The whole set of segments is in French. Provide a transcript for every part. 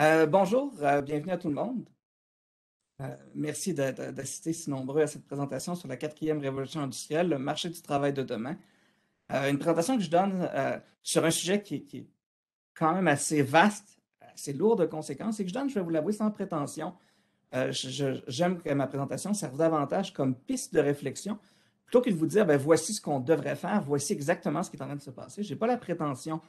Euh, bonjour, euh, bienvenue à tout le monde. Euh, merci d'assister si nombreux à cette présentation sur la quatrième révolution industrielle, le marché du travail de demain. une présentation que je donne sur un sujet qui, est quand même assez vaste, assez lourd de conséquences, et que je donne, je vais vous l'avouer sans prétention. J'aime que ma présentation serve davantage comme piste de réflexion plutôt que de vous dire, ben, voici ce qu'on devrait faire, voici exactement ce qui est en train de se passer. Je n'ai pas la prétention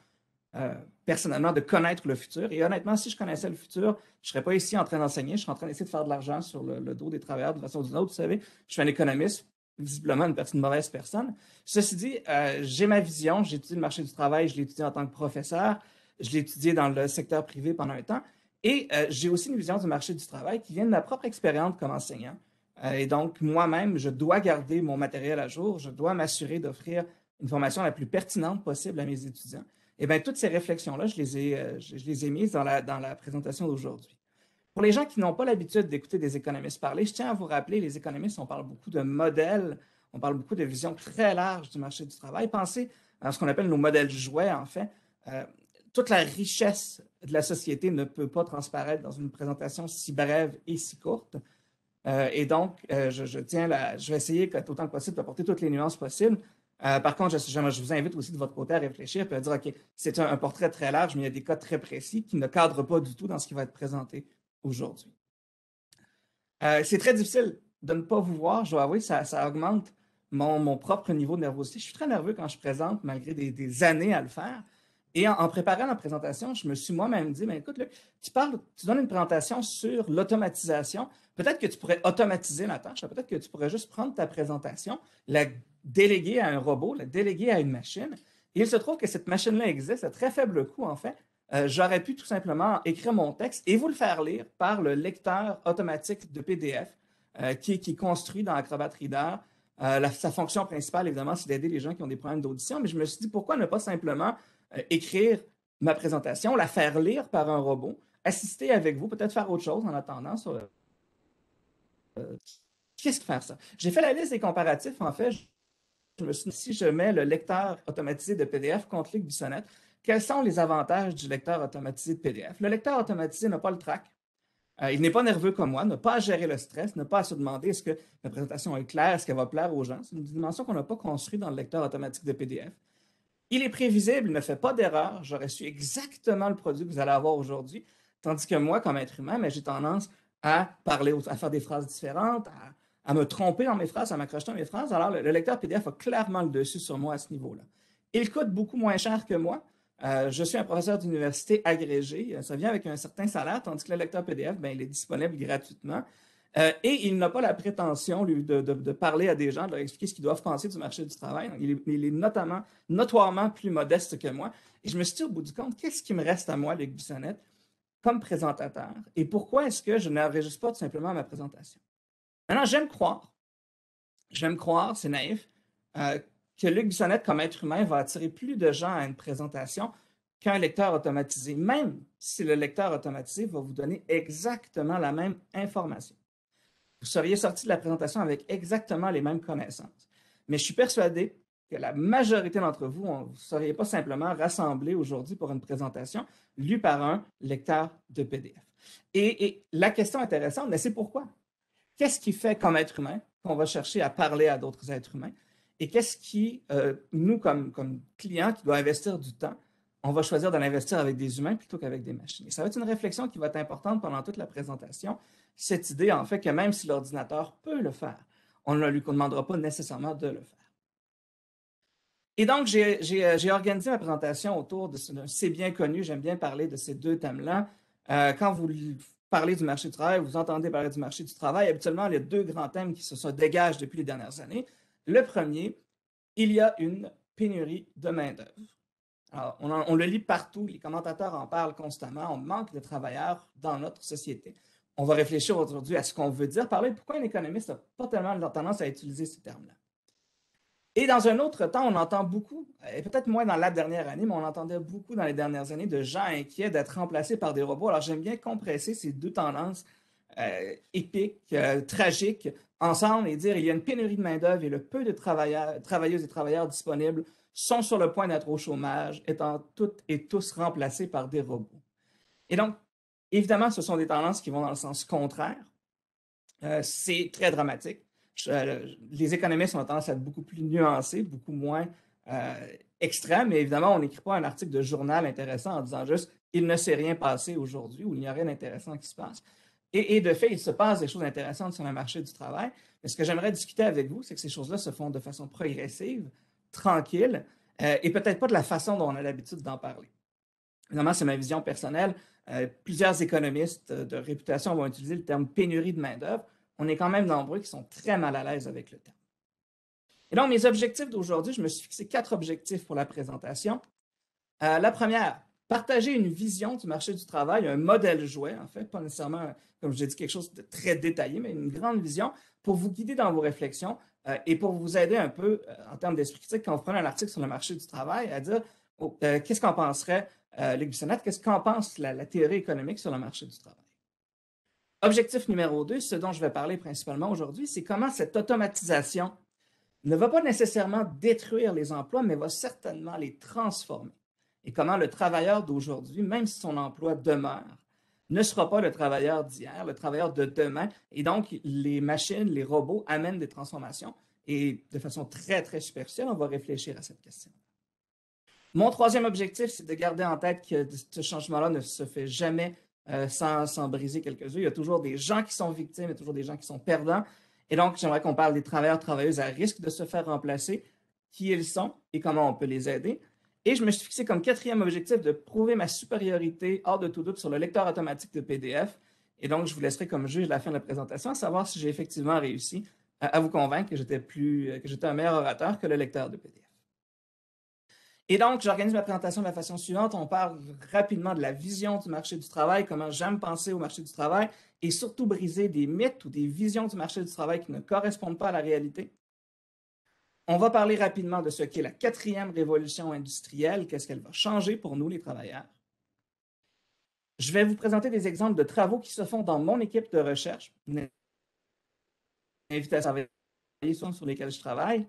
euh, personnellement de connaître le futur. Et honnêtement, si je connaissais le futur, je ne serais pas ici en train d'enseigner, je serais en train d'essayer de faire de l'argent sur le, dos des travailleurs de façon ou d'une autre. Vous savez, je suis un économiste, visiblement une, personne, mauvaise personne. Ceci dit, euh, j'ai ma vision, j'ai étudié le marché du travail, je l'ai étudié en tant que professeur, je l'ai étudié dans le secteur privé pendant un temps. Et euh, j'ai aussi une vision du marché du travail qui vient de ma propre expérience comme enseignant. et donc, moi-même, je dois garder mon matériel à jour, je dois m'assurer d'offrir une formation la plus pertinente possible à mes étudiants. Eh bien, toutes ces réflexions-là, je, les ai, euh, je, les ai mises dans la, dans la présentation d'aujourd'hui. Pour les gens qui n'ont pas l'habitude d'écouter des économistes parler, je tiens à vous rappeler, les économistes, on parle beaucoup de modèles, on parle beaucoup de visions très larges du marché du travail. Pensez à ce qu'on appelle nos modèles jouets, en fait. Euh, toute la richesse de la société ne peut pas transparaître dans une présentation si brève et si courte. Euh, et donc, je, tiens je vais essayer, autant que possible, d'apporter toutes les nuances possibles. Euh, par contre, je, vous invite aussi de votre côté à réfléchir et à dire, OK, c'est un, portrait très large, mais il y a des cas très précis qui ne cadrent pas du tout dans ce qui va être présenté aujourd'hui. Euh, c'est très difficile de ne pas vous voir, je dois avouer, ça, augmente mon, propre niveau de nervosité. Je suis très nerveux quand je présente, malgré des, années à le faire. Et en, préparant la présentation, je me suis moi-même dit, mais écoute, tu parles, tu donnes une présentation sur l'automatisation. Peut-être que tu pourrais automatiser la tâche. Peut-être que tu pourrais juste prendre ta présentation, la délégué à un robot, le délégué à une machine. il se trouve que cette machine-là existe à très faible coût, en fait. Euh, j'aurais pu tout simplement écrire mon texte et vous le faire lire par le lecteur automatique de PDF euh, qui, est construit dans Acrobat Reader. Euh, sa fonction principale, évidemment, c'est d'aider les gens qui ont des problèmes d'audition, mais je me suis dit, pourquoi ne pas simplement écrire ma présentation, la faire lire par un robot, assister avec vous, peut-être faire autre chose en attendant. Qu'est-ce que faire ça? J'ai fait la liste des comparatifs, en fait je me suis dit, si je mets le lecteur automatisé de PDF contre Luc Bissonnette, quels sont les avantages du lecteur automatisé de PDF? Le lecteur automatisé n'a pas le trac. Euh, il n'est pas nerveux comme moi, n'a pas à gérer le stress, n'a pas à se demander est-ce que la présentation est claire, est-ce qu'elle va plaire aux gens. C'est une dimension qu'on n'a pas construite dans le lecteur automatique de PDF. Il est prévisible, il ne fait pas d'erreur. J'aurais su exactement le produit que vous allez avoir aujourd'hui. Tandis que moi, comme être humain, j'ai tendance à parler, à faire des phrases différentes, à à me tromper dans mes phrases, à m'accrocher dans mes phrases. Alors, le, lecteur PDF a clairement le dessus sur moi à ce niveau-là. Il coûte beaucoup moins cher que moi. Euh, je suis un professeur d'université agrégé. Ça vient avec un certain salaire, tandis que le lecteur PDF, ben, il est disponible gratuitement. Euh, et il n'a pas la prétention, lui, de, parler à des gens, de leur expliquer ce qu'ils doivent penser du marché du travail. il, est, notamment, notoirement plus modeste que moi. Et je me suis dit, au bout du compte, qu'est-ce qui me reste à moi, Luc Bissonnette, comme présentateur? Et pourquoi est-ce que je n'enregistre pas tout simplement ma présentation? Maintenant, j'aime croire, j'aime croire, c'est naïf, euh, que Luc Bissonnette, comme être humain, va attirer plus de gens à une présentation qu'un lecteur automatisé, même si le lecteur automatisé va vous donner exactement la même information. Vous seriez sorti de la présentation avec exactement les mêmes connaissances. Mais je suis persuadé que la majorité d'entre vous, vous ne seriez pas simplement rassemblés aujourd'hui pour une présentation lue par un lecteur de PDF. Et, et la question intéressante, c'est pourquoi? Qu'est-ce qui fait comme être humain qu'on va chercher à parler à d'autres êtres humains et qu'est-ce qui, euh, nous, comme, comme clients qui doivent investir du temps, on va choisir de l'investir avec des humains plutôt qu'avec des machines. Et ça va être une réflexion qui va être importante pendant toute la présentation. Cette idée, en fait, que même si l'ordinateur peut le faire, on ne lui demandera pas nécessairement de le faire. Et donc, j'ai euh, organisé ma présentation autour de ce. Bien connu, j'aime bien parler de ces deux thèmes-là. Euh, quand vous parler du marché du travail, vous entendez parler du marché du travail, habituellement, il y a deux grands thèmes qui se, dégagent depuis les dernières années. Le premier, il y a une pénurie de main-d'œuvre. On, on, le lit partout, les commentateurs en parlent constamment, on manque de travailleurs dans notre société. On va réfléchir aujourd'hui à ce qu'on veut dire par là pourquoi un économiste n'a pas tellement tendance à utiliser ces termes-là. Et dans un autre temps, on entend beaucoup, et peut-être moins dans la dernière année, mais on entendait beaucoup dans les dernières années de gens inquiets d'être remplacés par des robots. Alors j'aime bien compresser ces deux tendances euh, épiques, euh, tragiques, ensemble et dire il y a une pénurie de main-d'œuvre et le peu de travailleuses et travailleurs disponibles sont sur le point d'être au chômage, étant toutes et tous remplacés par des robots. Et donc, Évidemment, ce sont des tendances qui vont dans le sens contraire. Euh, c'est très dramatique. Les économistes ont tendance à être beaucoup plus nuancés, beaucoup moins extrêmes, mais évidemment, on n'écrit pas un article de journal intéressant en disant juste il ne s'est rien passé aujourd'hui ou il n'y a rien d'intéressant qui se passe. Et, de fait, il se passe des choses intéressantes sur le marché du travail. Mais ce que j'aimerais discuter avec vous, c'est que ces choses-là se font de façon progressive, tranquille, euh, et peut-être pas de la façon dont on a l'habitude d'en parler. Évidemment, c'est ma vision personnelle. Euh, plusieurs économistes de réputation vont utiliser le terme pénurie de main-d'œuvre. On est quand même nombreux qui sont très mal à l'aise avec le terme. Et donc, mes objectifs d'aujourd'hui, je me suis fixé quatre objectifs pour la présentation. Euh, la première, partager une vision du marché du travail, un modèle jouet, en fait, pas nécessairement, comme j'ai dit, quelque chose de très détaillé, mais une grande vision pour vous guider dans vos réflexions euh, et pour vous aider un peu euh, en termes d'esprit critique quand vous prenez un article sur le marché du travail à dire oh, qu'est-ce qu'en penserait Luc qu'est-ce qu'en pense la, théorie économique sur le marché du travail? Objectif numéro deux, ce dont je vais parler principalement aujourd'hui, c'est comment cette automatisation ne va pas nécessairement détruire les emplois, mais va certainement les transformer et comment le travailleur d'aujourd'hui, même si son emploi demeure, ne sera pas le travailleur d'hier, le travailleur de demain. Et donc, les machines, les robots amènent des transformations. Et de façon très, très superficielle, on va réfléchir à cette question. Mon troisième objectif, c'est de garder en tête que ce changement-là ne se fait jamais euh, sans, briser quelques-uns. Il y a toujours des gens qui sont victimes, il y a toujours des gens qui sont perdants. Et donc, j'aimerais qu'on parle des travailleurs, travailleuses à risque de se faire remplacer, qui ils sont et comment on peut les aider. Et je me suis fixé comme quatrième objectif de prouver ma supériorité hors de tout doute sur le lecteur automatique de PDF. Et donc, je vous laisserai comme juge à la fin de la présentation à savoir si j'ai effectivement réussi à, vous convaincre que j'étais j'étais un meilleur orateur que le lecteur de PDF. Et donc, j'organise ma présentation de la façon suivante. On parle rapidement de la vision du marché du travail, comment j'aime penser au marché du travail et surtout briser des mythes ou des visions du marché du travail qui ne correspondent pas à la réalité. On va parler rapidement de ce qu'est la quatrième révolution industrielle, qu'est-ce qu'elle va changer pour nous, les travailleurs. Je vais vous présenter des exemples de travaux qui se font dans mon équipe de recherche, une invitation sur lesquels je travaille,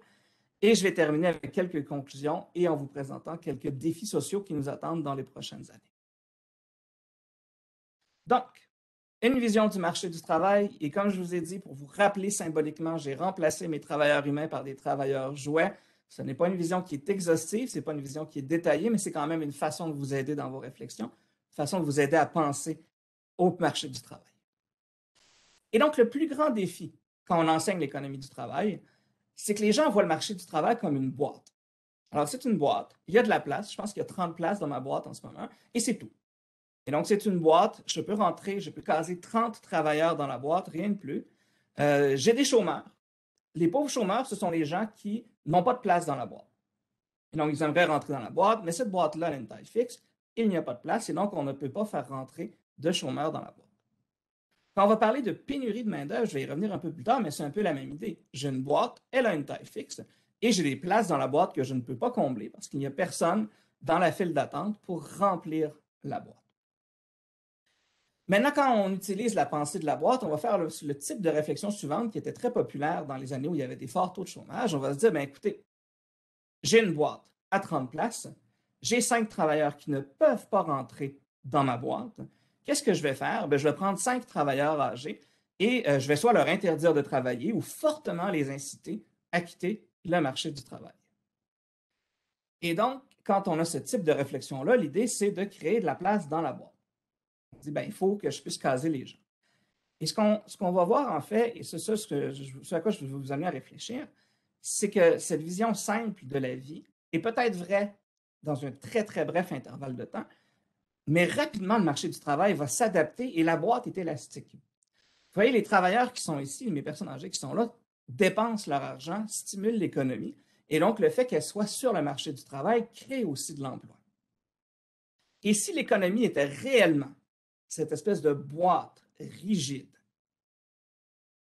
et je vais terminer avec quelques conclusions et en vous présentant quelques défis sociaux qui nous attendent dans les prochaines années. Donc, une vision du marché du travail. Et comme je vous ai dit, pour vous rappeler symboliquement, j'ai remplacé mes travailleurs humains par des travailleurs jouets. Ce n'est pas une vision qui est exhaustive, ce n'est pas une vision qui est détaillée, mais c'est quand même une façon de vous aider dans vos réflexions, une façon de vous aider à penser au marché du travail. Et donc, le plus grand défi quand on enseigne l'économie du travail, c'est que les gens voient le marché du travail comme une boîte. Alors, c'est une boîte, il y a de la place, je pense qu'il y a 30 places dans ma boîte en ce moment, et c'est tout. Et donc, c'est une boîte. Je peux rentrer, je peux caser 30 travailleurs dans la boîte, rien de plus. Euh, j'ai des chômeurs. Les pauvres chômeurs, ce sont les gens qui n'ont pas de place dans la boîte. Et donc, ils aimeraient rentrer dans la boîte, mais cette boîte-là a une taille fixe. Il n'y a pas de place et donc, on ne peut pas faire rentrer de chômeurs dans la boîte. Quand on va parler de pénurie de main-d'œuvre, je vais y revenir un peu plus tard, mais c'est un peu la même idée. J'ai une boîte, elle a une taille fixe et j'ai des places dans la boîte que je ne peux pas combler parce qu'il n'y a personne dans la file d'attente pour remplir la boîte. Maintenant, quand on utilise la pensée de la boîte, on va faire le, type de réflexion suivante qui était très populaire dans les années où il y avait des forts taux de chômage. On va se dire, ben, écoutez, j'ai une boîte à 30 places, j'ai cinq travailleurs qui ne peuvent pas rentrer dans ma boîte. Qu'est-ce que je vais faire? Ben, je vais prendre cinq travailleurs âgés et euh, je vais soit leur interdire de travailler ou fortement les inciter à quitter le marché du travail. Et donc, quand on a ce type de réflexion-là, l'idée, c'est de créer de la place dans la boîte dit, ben, il faut que je puisse caser les gens. Et ce qu'on va voir, en fait, et c'est ça ce à quoi je vais vous amener à réfléchir, c'est que cette vision simple de la vie est peut-être vraie dans un très, très bref intervalle de temps, mais rapidement, le marché du travail va s'adapter et la boîte est élastique. Vous voyez, les travailleurs qui sont ici, mes personnes âgées qui sont là, dépensent leur argent, stimulent l'économie, et donc le fait qu'elles soient sur le marché du travail crée aussi de l'emploi. Et si l'économie était réellement cette espèce de boîte rigide.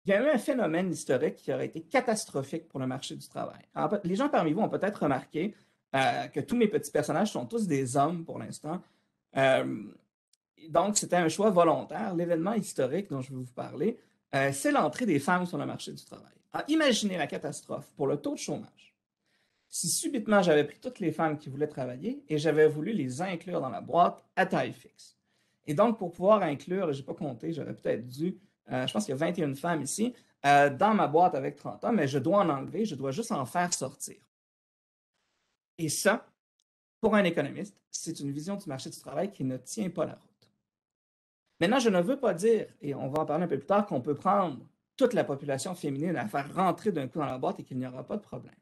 Il y a eu un phénomène historique qui aurait été catastrophique pour le marché du travail. les gens parmi vous ont peut-être remarqué euh, que tous mes petits personnages sont tous des hommes pour l'instant. Euh, donc, c'était un choix volontaire. L'événement historique dont je vais vous parler, euh, c'est l'entrée des femmes sur le marché du travail. imaginez la catastrophe pour le taux de chômage. Si subitement j'avais pris toutes les femmes qui voulaient travailler et j'avais voulu les inclure dans la boîte à taille fixe. Et donc, pour pouvoir inclure, je n'ai pas compté, j'aurais peut-être dû, je pense qu'il y a 21 femmes ici, dans ma boîte avec 30 hommes, mais je dois en enlever, je dois juste en faire sortir. Et ça, pour un économiste, c'est une vision du marché du travail qui ne tient pas la route. Maintenant, je ne veux pas dire, et on va en parler un peu plus tard, qu'on peut prendre toute la population féminine à faire rentrer d'un coup dans la boîte et qu'il n'y aura pas de problème.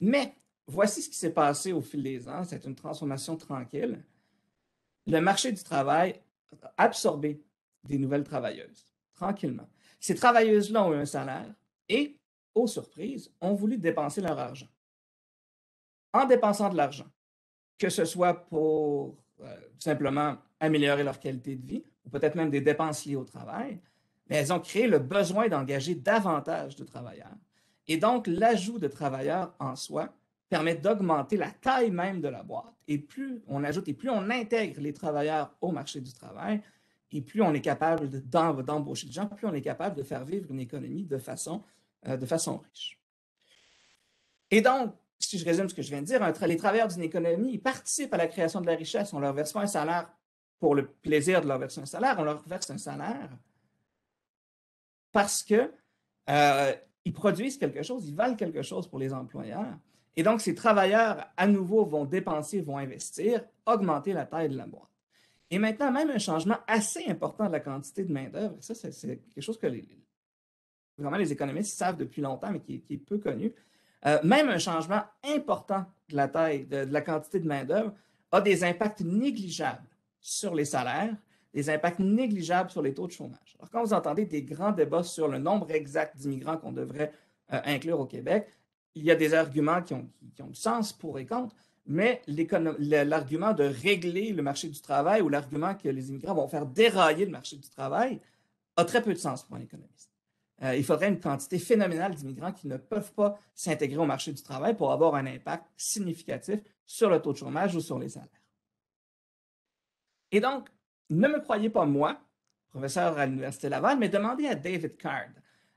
Mais voici ce qui s'est passé au fil des ans. C'est une transformation tranquille. Le marché du travail a absorbé des nouvelles travailleuses, tranquillement. Ces travailleuses-là ont eu un salaire et, aux surprises, ont voulu dépenser leur argent. En dépensant de l'argent, que ce soit pour euh, simplement améliorer leur qualité de vie, ou peut-être même des dépenses liées au travail, mais elles ont créé le besoin d'engager davantage de travailleurs. Et donc, l'ajout de travailleurs en soi permet d'augmenter la taille même de la boîte. Et plus on ajoute et plus on intègre les travailleurs au marché du travail, et plus on est capable d'embaucher de, gens, plus on est capable de faire vivre une économie de façon, euh, de façon riche. Et donc, si je résume ce que je viens de dire, les travailleurs d'une économie ils participent à la création de la richesse. On leur verse pas un salaire pour le plaisir de leur verser un salaire, on leur verse un salaire parce qu'ils euh, produisent quelque chose, ils valent quelque chose pour les employeurs. Et donc, ces travailleurs, à nouveau, vont dépenser, vont investir, augmenter la taille de la boîte. Et maintenant, même un changement assez important de la quantité de main-d'œuvre, ça, c'est quelque chose que les, vraiment les économistes savent depuis longtemps, mais qui, est peu connu. Euh, même un changement important de la taille, de la quantité de main-d'œuvre, a des impacts négligeables sur les salaires, des impacts négligeables sur les taux de chômage. Alors, quand vous entendez des grands débats sur le nombre exact d'immigrants qu'on devrait euh, inclure au Québec, il y a des arguments qui ont, qui ont du sens pour et contre, mais l'argument de régler le marché du travail ou l'argument que les immigrants vont faire dérailler le marché du travail a très peu de sens pour un économiste. Euh, il faudrait une quantité phénoménale d'immigrants qui ne peuvent pas s'intégrer au marché du travail pour avoir un impact significatif sur le taux de chômage ou sur les salaires. Et donc, ne me croyez pas moi, professeur à l'Université Laval, mais demandez à David Card.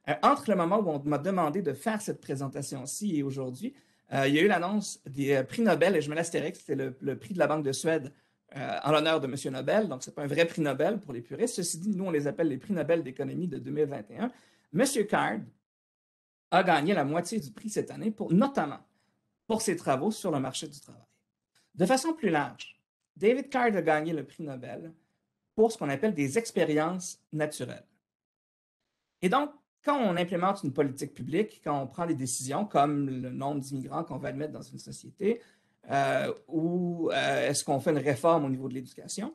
Euh, entre le moment où on m'a demandé de faire cette présentation-ci et aujourd'hui, euh, il y a eu l'annonce des prix Nobel, et je me l'astérix, c'était le, prix de la Banque de Suède en l'honneur de M. Nobel, donc ce n'est pas un vrai prix Nobel pour les puristes. Ceci dit, nous, on les appelle les prix Nobel d'économie de 2021. M. Card a gagné la moitié du prix cette année, notamment pour ses travaux sur le marché du travail. De façon plus large, David Card a gagné le prix Nobel pour ce qu'on appelle des expériences naturelles. Et donc, quand on implémente une politique publique, quand on prend des décisions comme le nombre d'immigrants qu'on va admettre dans une société, euh, ou euh, est-ce qu'on fait une réforme au niveau de l'éducation,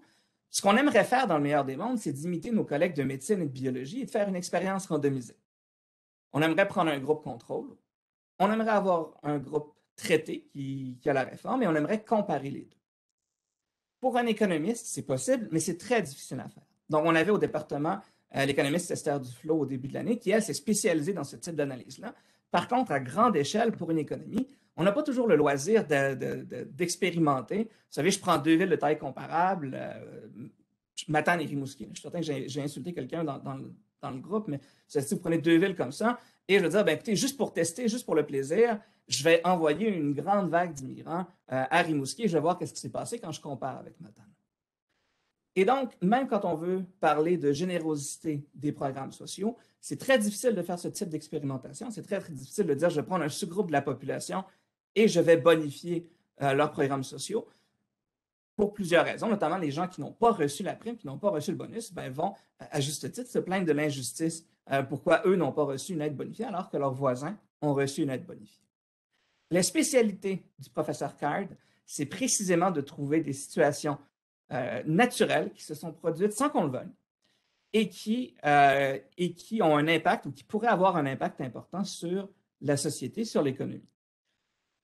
ce qu'on aimerait faire dans le meilleur des mondes, c'est d'imiter nos collègues de médecine et de biologie et de faire une expérience randomisée. On aimerait prendre un groupe contrôle, on aimerait avoir un groupe traité qui, a la réforme et on aimerait comparer les deux. Pour un économiste, c'est possible, mais c'est très difficile à faire. Donc, on avait au département euh, l'économiste Esther Duflo au début de l'année, qui, elle, s'est spécialisée dans ce type d'analyse-là. Par contre, à grande échelle, pour une économie, on n'a pas toujours le loisir d'expérimenter. Vous savez, je prends deux villes de taille comparable, euh, Matane et Rimouski. Je suis certain que j'ai insulté quelqu'un dans, le groupe, mais si vous prenez deux villes comme ça, et je veux dire, ben, écoutez, juste pour tester, juste pour le plaisir, je vais envoyer une grande vague d'immigrants euh, à Rimouski et je vais voir ce qui s'est passé quand je compare avec Matane. Et donc, même quand on veut parler de générosité des programmes sociaux, c'est très difficile de faire ce type d'expérimentation. C'est très, très difficile de dire je vais prendre un sous-groupe de la population et je vais bonifier euh, leurs programmes sociaux. Pour plusieurs raisons, notamment les gens qui n'ont pas reçu la prime, qui n'ont pas reçu le bonus, ben, vont, à juste titre, se plaindre de l'injustice. Euh, pourquoi eux n'ont pas reçu une aide bonifiée alors que leurs voisins ont reçu une aide bonifiée. La spécialité du professeur Card, c'est précisément de trouver des situations euh, naturelles qui se sont produites sans qu'on le veuille et qui, euh, et qui ont un impact ou qui pourraient avoir un impact important sur la société, sur l'économie.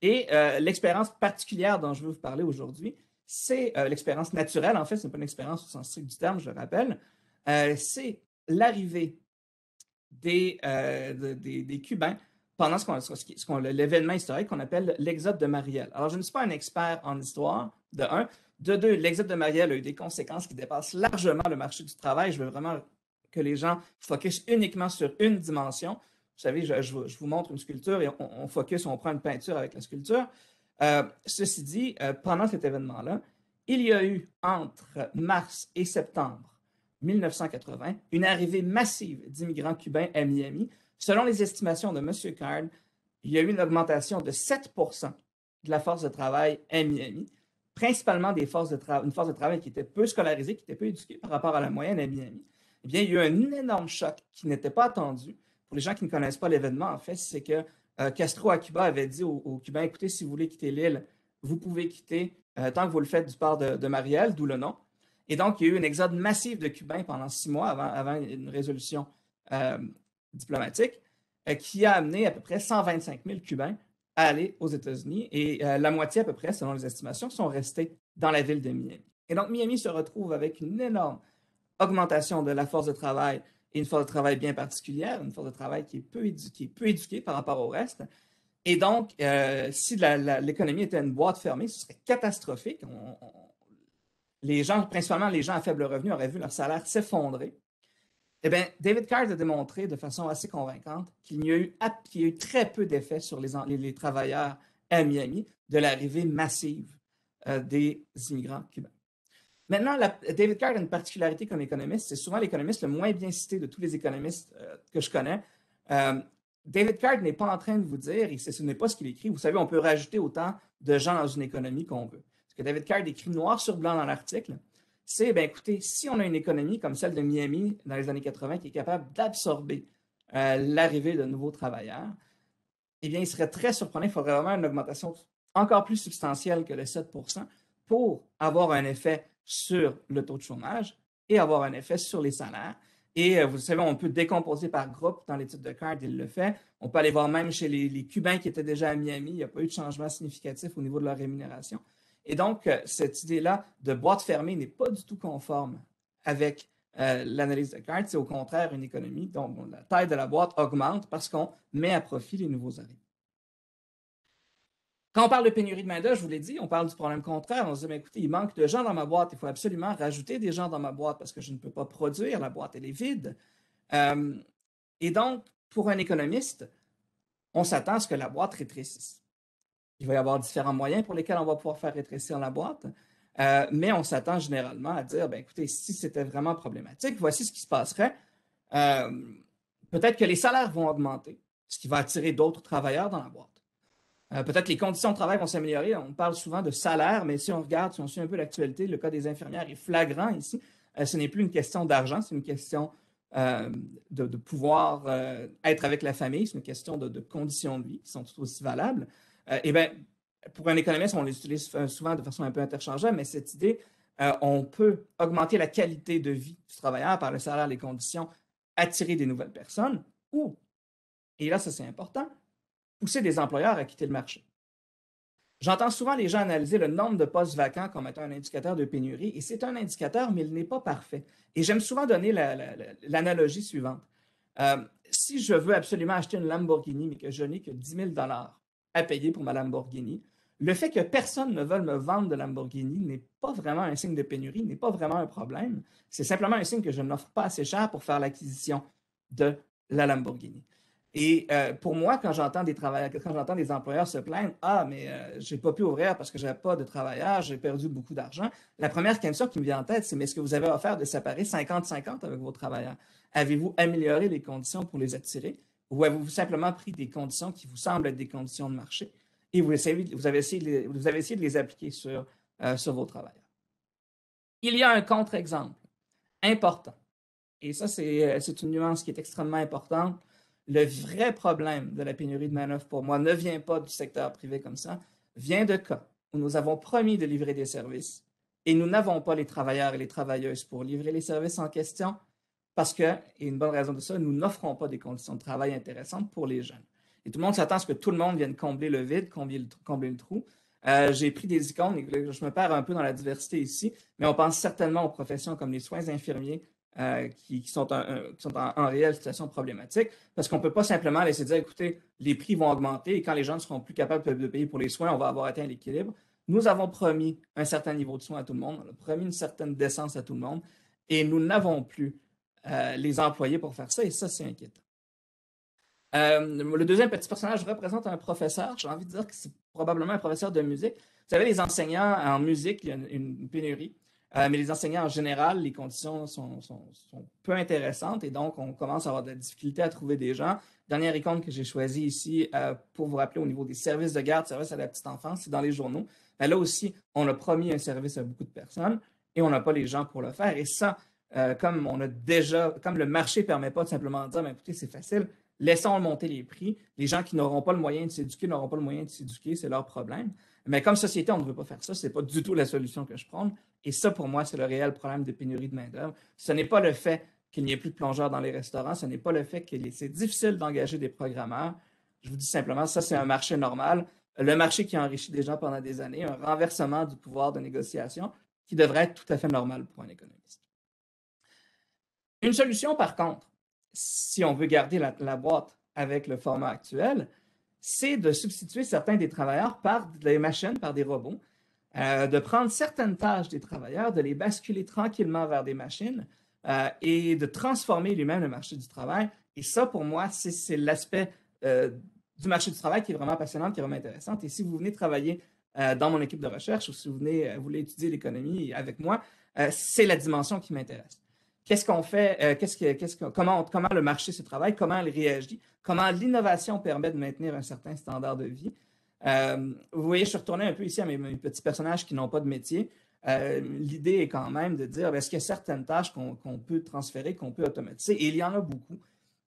Et euh, l'expérience particulière dont je veux vous parler aujourd'hui, c'est l'expérience naturelle. En fait, ce n'est pas une expérience au sens strict du terme, je le rappelle. c'est l'arrivée des, des, Cubains pendant ce qu'on, l'événement historique qu'on appelle l'exode de Marielle. Alors, je ne suis pas un expert en histoire, de un. De deux, l'exode de Marielle a eu des conséquences qui dépassent largement le marché du travail. Je veux vraiment que les gens focusent uniquement sur une dimension. Vous savez, je, vous montre une sculpture et on, focus, on prend une peinture avec la sculpture. Euh, ceci dit, euh, pendant cet événement-là, il y a eu entre mars et septembre 1980 une arrivée massive d'immigrants cubains à Miami. Selon les estimations de M. Card, il y a eu une augmentation de 7% de la force de travail à Miami, principalement des forces de une force de travail qui était peu scolarisée, qui était peu éduquée par rapport à la moyenne à Miami. Eh bien, il y a eu un énorme choc qui n'était pas attendu. Pour les gens qui ne connaissent pas l'événement, en fait, c'est que euh, Castro à Cuba avait dit aux, Cubains, écoutez, si vous voulez quitter l'île, vous pouvez quitter euh, tant que vous le faites du port de, Marielle, d'où le nom. Et donc, il y a eu un exode massif de Cubains pendant six mois avant, une résolution euh, diplomatique qui a amené à peu près 125 000 Cubains à aller aux États-Unis et la moitié à peu près, selon les estimations, sont restés dans la ville de Miami. Et donc, Miami se retrouve avec une énorme augmentation de la force de travail une force de travail bien particulière, une force de travail qui est peu éduquée, peu éduquée par rapport au reste. Et donc, euh, si l'économie était une boîte fermée, ce serait catastrophique. les gens, principalement les gens à faible revenu, auraient vu leur salaire s'effondrer. Eh bien, David Card a démontré de façon assez convaincante qu'il y a eu, très peu d'effets sur les, les, travailleurs à Miami de l'arrivée massive euh, des immigrants cubains. Maintenant, David Card a une particularité comme économiste. C'est souvent l'économiste le moins bien cité de tous les économistes euh, que je connais. Euh, David Card n'est pas en train de vous dire, et ce n'est pas ce qu'il écrit, vous savez, on peut rajouter autant de gens dans une économie qu'on veut. Ce que David Card écrit noir sur blanc dans l'article, c'est, bien écoutez, si on a une économie comme celle de Miami dans les années 80 qui est capable d'absorber euh, l'arrivée de nouveaux travailleurs, eh bien, il serait très surprenant, il faudrait vraiment une augmentation encore plus substantielle que le 7% pour avoir un effet sur le taux de chômage et avoir un effet sur les salaires. Et euh, vous savez, on peut décomposer par groupe dans l'étude de Card, il le fait. On peut aller voir même chez les, Cubains qui étaient déjà à Miami, il n'y a pas eu de changement significatif au niveau de leur rémunération. Et donc, euh, cette idée-là de boîte fermée n'est pas du tout conforme avec euh, l'analyse de Card. C'est au contraire une économie dont la taille de la boîte augmente parce qu'on met à profit les nouveaux arrivants. Quand on parle de pénurie de main-d'œuvre, je vous l'ai dit, on parle du problème contraire. On se dit, écoutez, il manque de gens dans ma boîte. Il faut absolument rajouter des gens dans ma boîte parce que je ne peux pas produire. La boîte, elle est vide. Euh, et donc, pour un économiste, on s'attend à ce que la boîte rétrécisse. Il va y avoir différents moyens pour lesquels on va pouvoir faire rétrécir la boîte, euh, mais on s'attend généralement à dire, ben, écoutez, si c'était vraiment problématique, voici ce qui se passerait. Euh, peut-être que les salaires vont augmenter, ce qui va attirer d'autres travailleurs dans la boîte. Euh, peut-être les conditions de travail vont s'améliorer. On parle souvent de salaire, mais si on regarde, si on suit un peu l'actualité, le cas des infirmières est flagrant ici. Euh, ce n'est plus une question d'argent, c'est une question euh, de, pouvoir être avec la famille, c'est une question de, conditions de vie qui sont tout aussi valables. et bien, pour un économiste, on les utilise souvent de façon un peu interchangeable, mais cette idée, on peut augmenter la qualité de vie du travailleur par le salaire, les conditions, attirer des nouvelles personnes, ou, et là, ça c'est important, pousser des employeurs à quitter le marché. J'entends souvent les gens analyser le nombre de postes vacants comme étant un indicateur de pénurie, et c'est un indicateur, mais il n'est pas parfait. Et j'aime souvent donner l'analogie suivante. Euh, si je veux absolument acheter une Lamborghini, mais que je n'ai que 10 000 à payer pour ma Lamborghini, le fait que personne ne veuille me vendre de Lamborghini n'est pas vraiment un signe de pénurie, n'est pas vraiment un problème. C'est simplement un signe que je n'offre pas assez cher pour faire l'acquisition de la Lamborghini. Et euh, pour moi, quand j'entends des quand j'entends des employeurs se plaindre, ah, mais euh, je n'ai pas pu ouvrir parce que je n'avais pas de travailleurs, j'ai perdu beaucoup d'argent. La première question qui me vient en tête, c'est mais est-ce que vous avez offert de séparer 50-50 avec vos travailleurs? Avez-vous amélioré les conditions pour les attirer? Ou avez-vous simplement pris des conditions qui vous semblent être des conditions de marché et vous, vous, avez, essayé de les, vous de les appliquer euh, sur vos travailleurs? Il y a un contre-exemple important. Et ça, c'est une nuance qui est extrêmement importante le vrai problème de la pénurie de main-d'œuvre pour moi ne vient pas du secteur privé comme ça, vient de cas où nous avons promis de livrer des services et nous n'avons pas les travailleurs et les travailleuses pour livrer les services en question parce que, et une bonne raison de ça, nous n'offrons pas des conditions de travail intéressantes pour les jeunes. Et tout le monde s'attend à ce que tout le monde vienne combler le vide, combler le, trou. Euh, j'ai pris des icônes, et je me perds un peu dans la diversité ici, mais on pense certainement aux professions comme les soins infirmiers, euh, qui, sont, en, réelle situation problématique, parce qu'on ne peut pas simplement laisser dire, écoutez, les prix vont augmenter et quand les gens ne seront plus capables de payer pour les soins, on va avoir atteint l'équilibre. Nous avons promis un certain niveau de soins à tout le monde, on a promis une certaine décence à tout le monde, et nous n'avons plus euh, les employés pour faire ça, et ça, c'est inquiétant. le deuxième petit personnage représente un professeur. J'ai envie de dire que c'est probablement un professeur de musique. Vous savez, les enseignants en musique, il y a une pénurie. Euh, mais les enseignants en général, les conditions sont, peu intéressantes et donc on commence à avoir de la difficulté à trouver des gens. Dernière icône que j'ai choisie ici euh, pour vous rappeler au niveau des services de garde, services à la petite enfance, c'est dans les journaux. Ben là aussi, on a promis un service à beaucoup de personnes et on n'a pas les gens pour le faire. Et ça, euh, comme on a déjà, comme le marché ne permet pas de simplement dire, ben, écoutez, c'est facile, laissons monter les prix. Les gens qui n'auront pas le moyen de s'éduquer n'auront pas le moyen de s'éduquer, c'est leur problème. Mais comme société, on ne veut pas faire ça. Ce n'est pas du tout la solution que je prends. Et ça, pour moi, c'est le réel problème de pénurie de main-d'œuvre. Ce n'est pas le fait qu'il n'y ait plus de plongeurs dans les restaurants, ce n'est pas le fait que c'est difficile d'engager des programmeurs. Je vous dis simplement, ça, c'est un marché normal. Le marché qui a enrichi des gens pendant des années, un renversement du pouvoir de négociation qui devrait être tout à fait normal pour un économiste. Une solution, par contre, si on veut garder la, la boîte avec le format actuel, c'est de substituer certains des travailleurs par des machines, par des robots, euh, de prendre certaines tâches des travailleurs, de les basculer tranquillement vers des machines euh, et de transformer lui-même le marché du travail. Et ça, pour moi, c'est l'aspect euh, du marché du travail qui est vraiment passionnant, qui est vraiment intéressant. Et si vous venez travailler dans mon équipe de recherche ou si vous venez, vous voulez étudier l'économie avec moi, c'est la dimension qui m'intéresse. Qu'est-ce qu'on fait? comment, comment le marché se travaille? Comment il réagit? Comment l'innovation permet de maintenir un certain standard de vie? Euh, vous voyez, je suis retourné un peu ici à mes, petits personnages qui n'ont pas de métier. Euh, l'idée est quand même de dire, est-ce qu'il y a certaines tâches qu'on peut transférer, qu'on peut automatiser? Et il y en a beaucoup.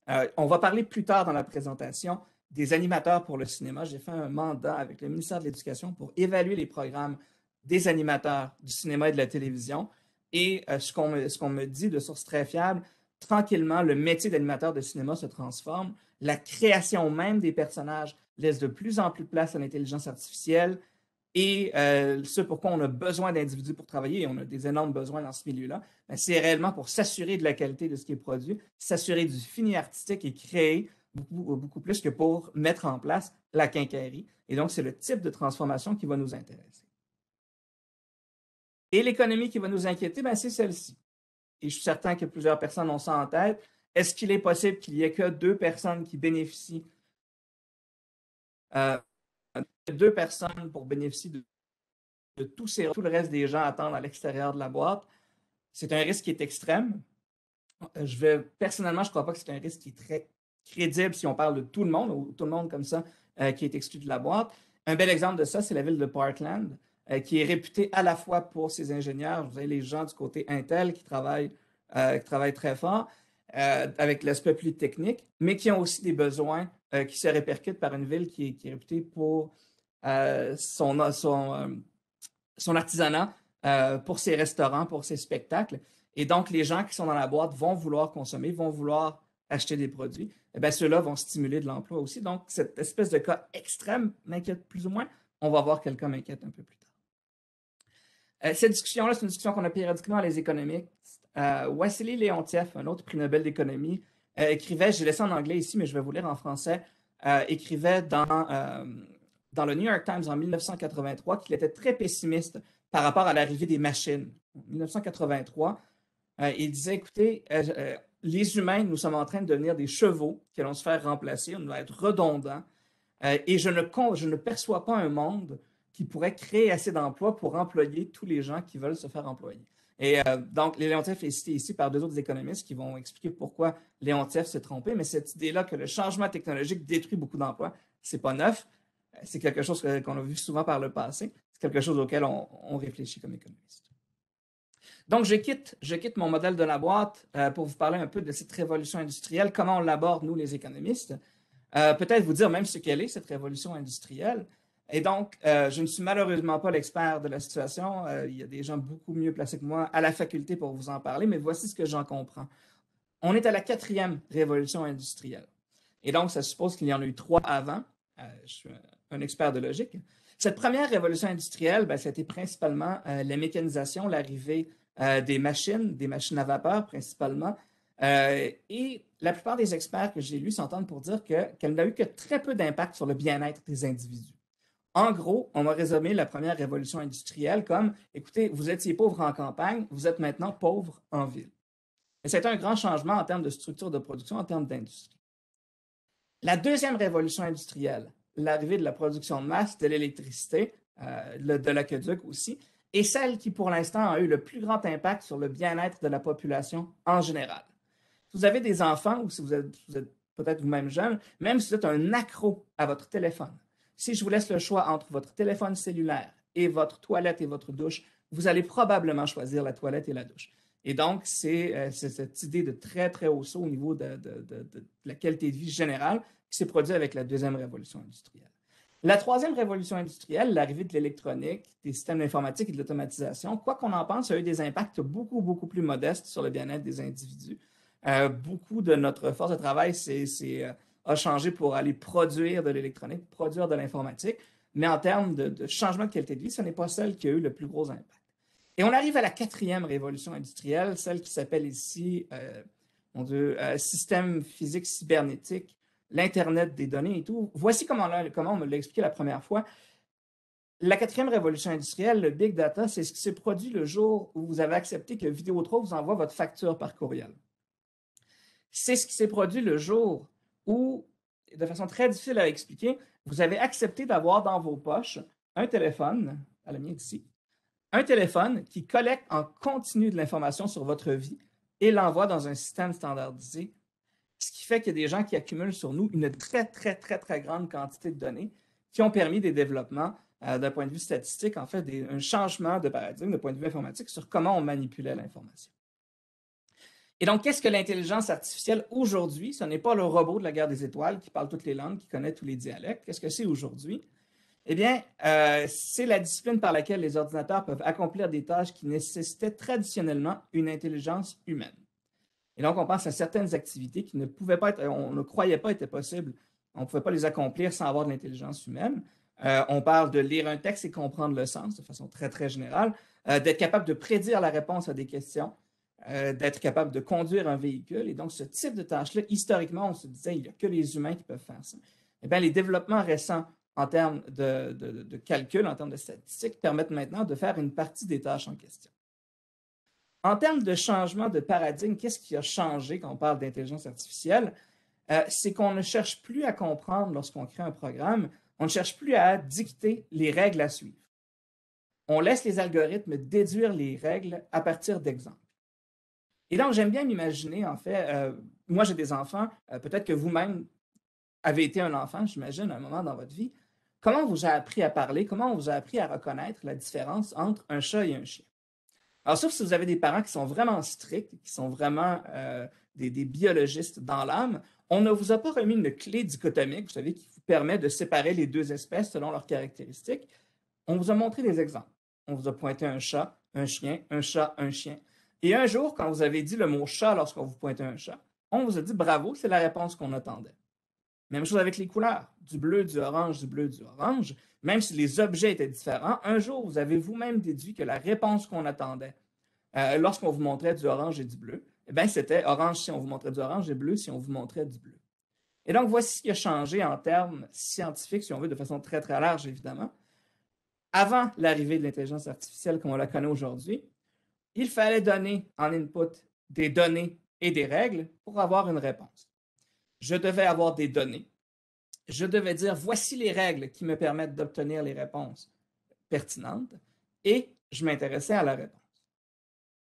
Euh, on va parler plus tard dans la présentation des animateurs pour le cinéma. J'ai fait un mandat avec le ministère de l'Éducation pour évaluer les programmes des animateurs du cinéma et de la télévision. Et ce qu'on me, dit de source très fiable, tranquillement, le métier d'animateur de cinéma se transforme. La création même des personnages laisse de plus en plus de place à l'intelligence artificielle et euh, ce pourquoi on a besoin d'individus pour travailler, et on a des énormes besoins dans ce milieu-là, ben, c'est réellement pour s'assurer de la qualité de ce qui est produit, s'assurer du fini artistique et créer beaucoup, beaucoup plus que pour mettre en place la quincaillerie. Et donc, c'est le type de transformation qui va nous intéresser. Et l'économie qui va nous inquiéter, ben, c'est celle-ci. Et je suis certain que plusieurs personnes ont ça en tête. Est-ce qu'il est possible qu'il n'y ait que deux personnes qui bénéficient euh, deux personnes pour bénéficier de, tout, ces, tout le reste des gens attendent à l'extérieur de la boîte? C'est un risque qui est extrême. Euh, je vais, personnellement, je ne crois pas que c'est un risque qui est très crédible si on parle de tout le monde, ou tout le monde comme ça euh, qui est exclu de la boîte. Un bel exemple de ça, c'est la ville de Parkland, qui est réputée à la fois pour ses ingénieurs, vous avez les gens du côté Intel qui travaillent, travaillent très fort, avec l'aspect plus technique, mais qui ont aussi des besoins euh, qui se répercute par une ville qui est, réputée pour euh, son, son, euh, artisanat, pour ses restaurants, pour ses spectacles. Et donc, les gens qui sont dans la boîte vont vouloir consommer, vont vouloir acheter des produits. Eh bien, ceux-là vont stimuler de l'emploi aussi. Donc, cette espèce de cas extrême m'inquiète plus ou moins. On va voir quel cas m'inquiète un peu plus tard. Cette discussion-là, c'est une discussion qu'on a périodiquement à les économiques. Wassily Leontiev, un autre prix Nobel d'économie, euh, écrivait, j'ai laissé en anglais ici, mais je vais vous lire en français, euh, écrivait dans, euh, dans le New York Times en 1983 qu'il était très pessimiste par rapport à l'arrivée des machines. En 1983, il disait, écoutez, les humains, nous sommes en train de devenir des chevaux qui allons se faire remplacer, on doit être redondants, et je ne, je ne perçois pas un monde qui pourrait créer assez d'emplois pour employer tous les gens qui veulent se faire employer. Et euh, donc, Léontiev est cité ici par deux autres économistes qui vont expliquer pourquoi Léontiev s'est trompé, mais cette idée-là que le changement technologique détruit beaucoup d'emplois, c'est pas neuf. Euh, c'est quelque chose qu'on a vu souvent par le passé. C'est quelque chose auquel on, réfléchit comme économiste. Donc, je quitte, mon modèle de la boîte euh, pour vous parler un peu de cette révolution industrielle, comment on l'aborde, nous, les économistes? Peut-être vous dire même ce qu'elle est, cette révolution industrielle. Et donc, euh, je ne suis malheureusement pas l'expert de la situation. Euh, il y a des gens beaucoup mieux placés que moi à la faculté pour vous en parler, mais voici ce que j'en comprends. On est à la quatrième révolution industrielle. Et donc, ça suppose qu'il y en a eu trois avant. Euh, je suis un expert de logique. Cette première révolution industrielle, ben, c'était principalement la mécanisation, l'arrivée des machines, des machines à vapeur principalement. et la plupart des experts que j'ai lus s'entendent pour dire qu'elle n'a eu que très peu d'impact sur le bien-être des individus. En gros, on va résumer la première révolution industrielle comme, écoutez, vous étiez pauvre en campagne, vous êtes maintenant pauvre en ville. Et c'est un grand changement en termes de structure de production, en termes d'industrie. La deuxième révolution industrielle, l'arrivée de la production de masse, de l'électricité, euh, de l'aqueduc aussi, est celle qui, pour l'instant, a eu le plus grand impact sur le bien-être de la population en général. Si vous avez des enfants ou si vous êtes, peut-être vous-même jeune, même si vous êtes un accro à votre téléphone, si je vous laisse le choix entre votre téléphone cellulaire et votre toilette et votre douche, vous allez probablement choisir la toilette et la douche. Et donc, c'est euh, cette idée de très, très haut saut au niveau de, la qualité de vie générale qui s'est produite avec la deuxième révolution industrielle. La troisième révolution industrielle, l'arrivée de l'électronique, des systèmes d'informatique et de l'automatisation, quoi qu'on en pense, a eu des impacts beaucoup, beaucoup plus modestes sur le bien-être des individus. Euh, beaucoup de notre force de travail euh, a changé pour aller produire de l'électronique, produire de l'informatique, mais en termes de, changement de qualité de vie, ce n'est pas celle qui a eu le plus gros impact. Et on arrive à la quatrième révolution industrielle, celle qui s'appelle ici, euh, euh, système physique cybernétique, l'Internet des données et tout. Voici comment, on me l'a expliqué la première fois. La quatrième révolution industrielle, le big data, c'est ce qui s'est produit le jour où vous avez accepté que Vidéotron vous envoie votre facture par courriel. C'est ce qui s'est produit le jour où, de façon très difficile à expliquer, vous avez accepté d'avoir dans vos poches un téléphone, à la mienne ici, un téléphone qui collecte en continu de l'information sur votre vie et l'envoie dans un système standardisé, ce qui fait qu'il y a des gens qui accumulent sur nous une très, très, très, très grande quantité de données qui ont permis des développements euh, d'un point de vue statistique, en fait, un changement de paradigme d'un point de vue informatique sur comment on manipulait l'information. Et donc, qu'est-ce que l'intelligence artificielle aujourd'hui? Ce n'est pas le robot de la guerre des étoiles qui parle toutes les langues, qui connaît tous les dialectes. Qu'est-ce que c'est aujourd'hui? Eh bien, euh, c'est la discipline par laquelle les ordinateurs peuvent accomplir des tâches qui nécessitaient traditionnellement une intelligence humaine. Et donc, on pense à certaines activités qui ne pouvaient pas être, on ne croyait pas étaient possibles. On ne pouvait pas les accomplir sans avoir de l'intelligence humaine. Euh, on parle de lire un texte et comprendre le sens de façon très, très générale, euh, d'être capable de prédire la réponse à des questions, euh, d'être capable de conduire un véhicule. Et donc, ce type de tâche-là, historiquement, on se disait, il n'y a que les humains qui peuvent faire ça. Eh bien, les développements récents en termes de, calcul, en termes de statistiques, permettent maintenant de faire une partie des tâches en question. En termes de changement de paradigme, qu'est-ce qui a changé quand on parle d'intelligence artificielle? Euh, c'est qu'on ne cherche plus à comprendre lorsqu'on crée un programme, on ne cherche plus à dicter les règles à suivre. On laisse les algorithmes déduire les règles à partir d'exemples. Et donc, j'aime bien m'imaginer, en fait, euh, moi j'ai des enfants, euh, peut-être que vous-même avez été un enfant, j'imagine, à un moment dans votre vie. Comment on vous a appris à parler? Comment on vous a appris à reconnaître la différence entre un chat et un chien? Alors, sauf si vous avez des parents qui sont vraiment stricts, qui sont vraiment euh, des, des, biologistes dans l'âme, on ne vous a pas remis une clé dichotomique, vous savez, qui vous permet de séparer les deux espèces selon leurs caractéristiques. On vous a montré des exemples. On vous a pointé un chat, un chien, un chat, un chien. Et un jour, quand vous avez dit le mot chat lorsqu'on vous pointait un chat, on vous a dit bravo, c'est la réponse qu'on attendait. Même chose avec les couleurs, du bleu, du orange, du bleu, du orange. Même si les objets étaient différents, un jour, vous avez vous-même déduit que la réponse qu'on attendait euh, lorsqu'on vous montrait du orange et du bleu, eh c'était orange si on vous montrait du orange et bleu si on vous montrait du bleu. Et donc, voici ce qui a changé en termes scientifiques, si on veut, de façon très, très large, évidemment. Avant l'arrivée de l'intelligence artificielle comme on la connaît aujourd'hui, il fallait donner en input des données et des règles pour avoir une réponse. Je devais avoir des données. Je devais dire, voici les règles qui me permettent d'obtenir les réponses pertinentes et je m'intéressais à la réponse.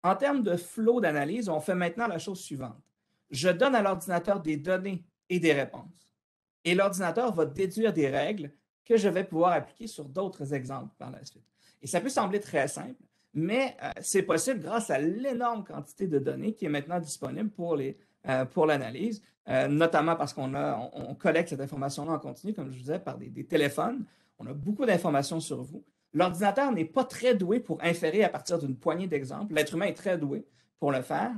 En termes de flot d'analyse, on fait maintenant la chose suivante. Je donne à l'ordinateur des données et des réponses. Et l'ordinateur va déduire des règles que je vais pouvoir appliquer sur d'autres exemples par la suite. Et ça peut sembler très simple, mais euh, c'est possible grâce à l'énorme quantité de données qui est maintenant disponible pour, euh, pour l'analyse, euh, notamment parce qu'on on, collecte cette information-là en continu, comme je vous disais, par des, téléphones. On a beaucoup d'informations sur vous. L'ordinateur n'est pas très doué pour inférer à partir d'une poignée d'exemples. L'être humain est très doué pour le faire,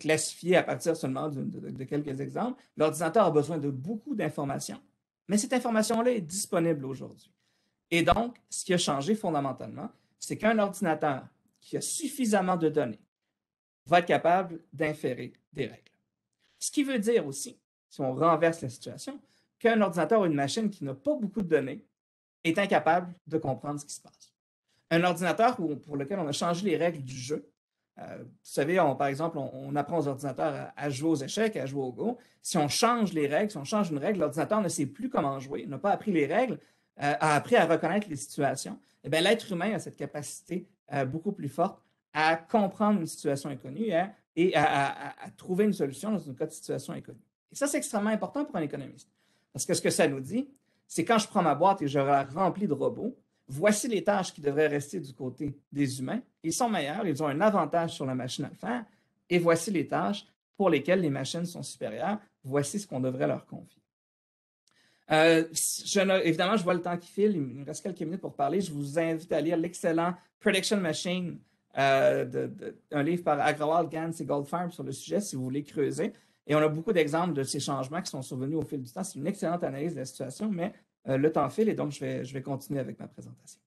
classifier à partir seulement de quelques exemples. L'ordinateur a besoin de beaucoup d'informations, mais cette information-là est disponible aujourd'hui. Et donc, ce qui a changé fondamentalement, c'est qu'un ordinateur qui a suffisamment de données va être capable d'inférer des règles. Ce qui veut dire aussi, si on renverse la situation, qu'un ordinateur ou une machine qui n'a pas beaucoup de données est incapable de comprendre ce qui se passe. Un ordinateur pour lequel on a changé les règles du jeu vous savez, par exemple, on, apprend aux ordinateurs à, jouer aux échecs, à jouer au Go. Si on change les règles, si on change une règle, l'ordinateur ne sait plus comment jouer, n'a pas appris les règles, a appris à reconnaître les situations. Eh l'être humain a cette capacité beaucoup plus forte à comprendre une situation inconnue hein, et à, trouver une solution dans une cas de situation inconnue. Et ça, c'est extrêmement important pour un économiste. Parce que ce que ça nous dit, c'est quand je prends ma boîte et je la remplis de robots, voici les tâches qui devraient rester du côté des humains. Ils sont meilleurs, ils ont un avantage sur la machine à le faire, et voici les tâches pour lesquelles les machines sont supérieures. Voici ce qu'on devrait leur confier. Euh, évidemment, je vois le temps qui file, il me reste quelques minutes pour parler. Je vous invite à lire l'excellent Prediction Machine, euh, un livre par Agrawal, Gans et Goldfarb sur le sujet, si vous voulez creuser. Et on a beaucoup d'exemples de ces changements qui sont survenus au fil du temps. C'est une excellente analyse de la situation, mais euh, le temps file et donc je vais, continuer avec ma présentation.